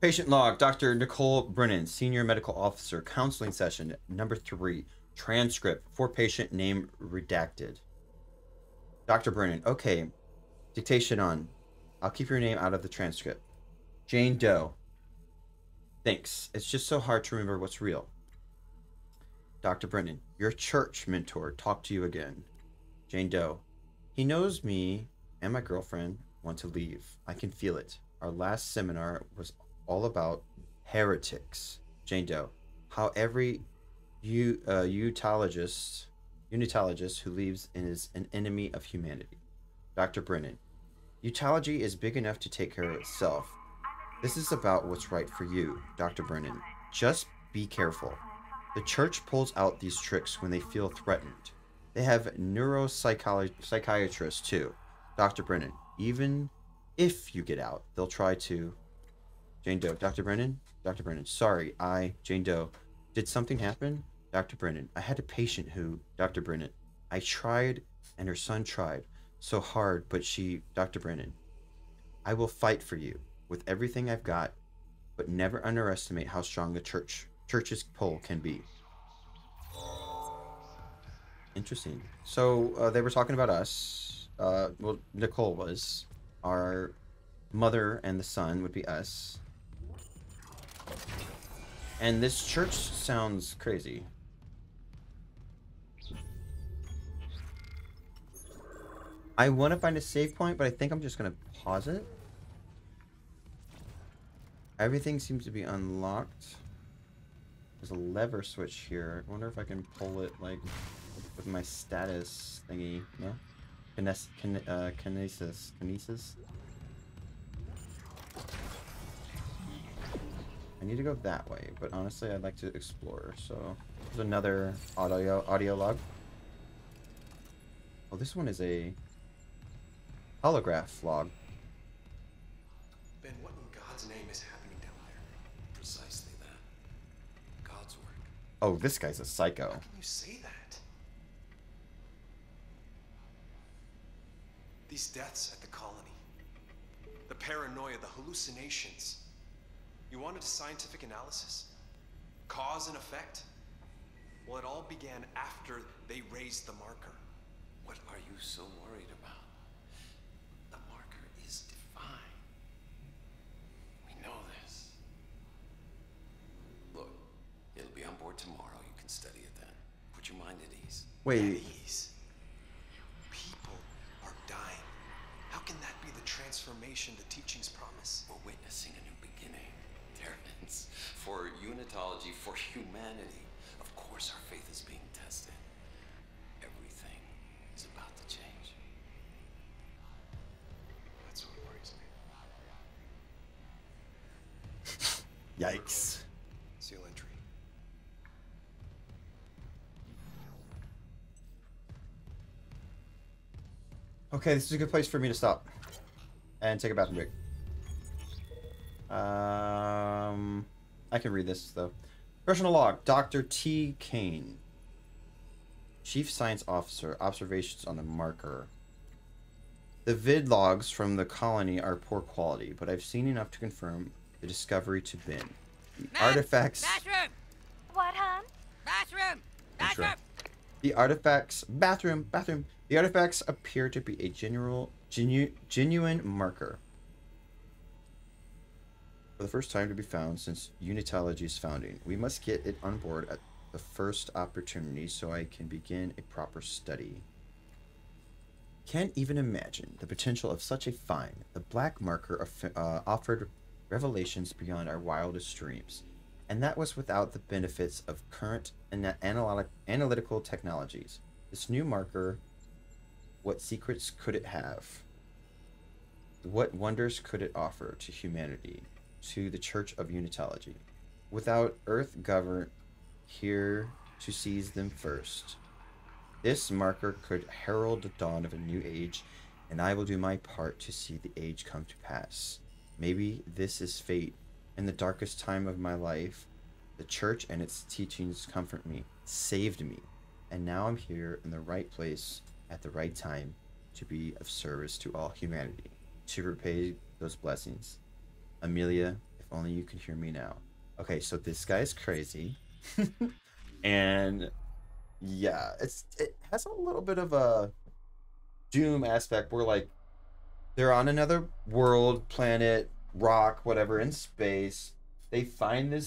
Speaker 1: Patient log, Dr. Nicole Brennan, Senior Medical Officer, Counseling Session, number three. Transcript for patient name redacted. Dr. Brennan, okay. Dictation on. I'll keep your name out of the transcript. Jane Doe. Thanks. It's just so hard to remember what's real. Dr. Brennan, your church mentor talked to you again. Jane Doe. He knows me and my girlfriend want to leave. I can feel it. Our last seminar was all about heretics. Jane Doe. How every u- uh, unitologist, unitologist who leaves is an enemy of humanity. Dr. Brennan. Utology is big enough to take care of itself. This is about what's right for you, Dr. Brennan. Just be careful. The church pulls out these tricks when they feel threatened. They have neuropsychiatrists too. Dr. Brennan, even if you get out, they'll try to. Jane Doe, Dr. Brennan? Dr. Brennan, sorry, I, Jane Doe. Did something happen? Dr. Brennan, I had a patient who, Dr. Brennan, I tried and her son tried so hard, but she, Dr. Brennan, I will fight for you with everything I've got, but never underestimate how strong the church church's pull can be. Interesting. So uh, they were talking about us. Uh, well, Nicole was. Our mother and the son would be us. And this church sounds crazy. I want to find a save point, but I think I'm just going to pause it. Everything seems to be unlocked. There's a lever switch here. I wonder if I can pull it, like, with my status thingy. No? Kines kin uh, kinesis. Kinesis? I need to go that way, but honestly, I'd like to explore. So, there's another audio audio log. Oh, this one is a holograph log.
Speaker 11: Ben, what in God's name is happening down there?
Speaker 6: Precisely that. God's work.
Speaker 1: Oh, this guy's a psycho.
Speaker 11: How can you say that? These deaths at the colony, the paranoia, the hallucinations. You wanted a scientific analysis? Cause and effect? Well, it all began after they raised the marker.
Speaker 6: What are you so worried about? The marker is divine. We know this. Look, it'll be on board tomorrow. You can study it then. Put your mind at ease.
Speaker 1: Wait,
Speaker 11: Ease. People are dying. How can that be the transformation the teachings promise?
Speaker 6: We're witnessing a new beginning. Terrence, for unitology, for humanity. Of course, our faith is being tested. Everything is about to change.
Speaker 11: That's what worries me.
Speaker 1: Yikes. Okay, this is a good place for me to stop and take a bathroom break. Um, I can read this though. Personal log, Dr. T. Kyne, Chief Science Officer. Observations on the marker. The vid logs from the colony are poor quality, but I've seen enough to confirm the discovery to bin. The artifacts.
Speaker 12: Bathroom!
Speaker 10: What, hon?
Speaker 12: Bathroom! Bathroom!
Speaker 1: The artifacts, bathroom, bathroom. The artifacts appear to be a genuine, genu, genuine marker. For the first time to be found since Unitology's founding, we must get it on board at the first opportunity so I can begin a proper study. Can't even imagine the potential of such a find. The black marker uh, offered revelations beyond our wildest dreams, and that was without the benefits of current ana- analytic, analytical technologies. This new marker, what secrets could it have? What wonders could it offer to humanity, to the Church of Unitology? Without EarthGov here to seize them first. This marker could herald the dawn of a new age, and I will do my part to see the age come to pass. Maybe this is fate. In the darkest time of my life, the church and its teachings comfort me, saved me, and now I'm here in the right place at the right time to be of service to all humanity, to repay those blessings. Amelia, if only you could hear me now. Okay, so this guy's crazy. and yeah, it's it has a little bit of a doom aspect where like they're on another world, planet, rock, whatever in space. They find this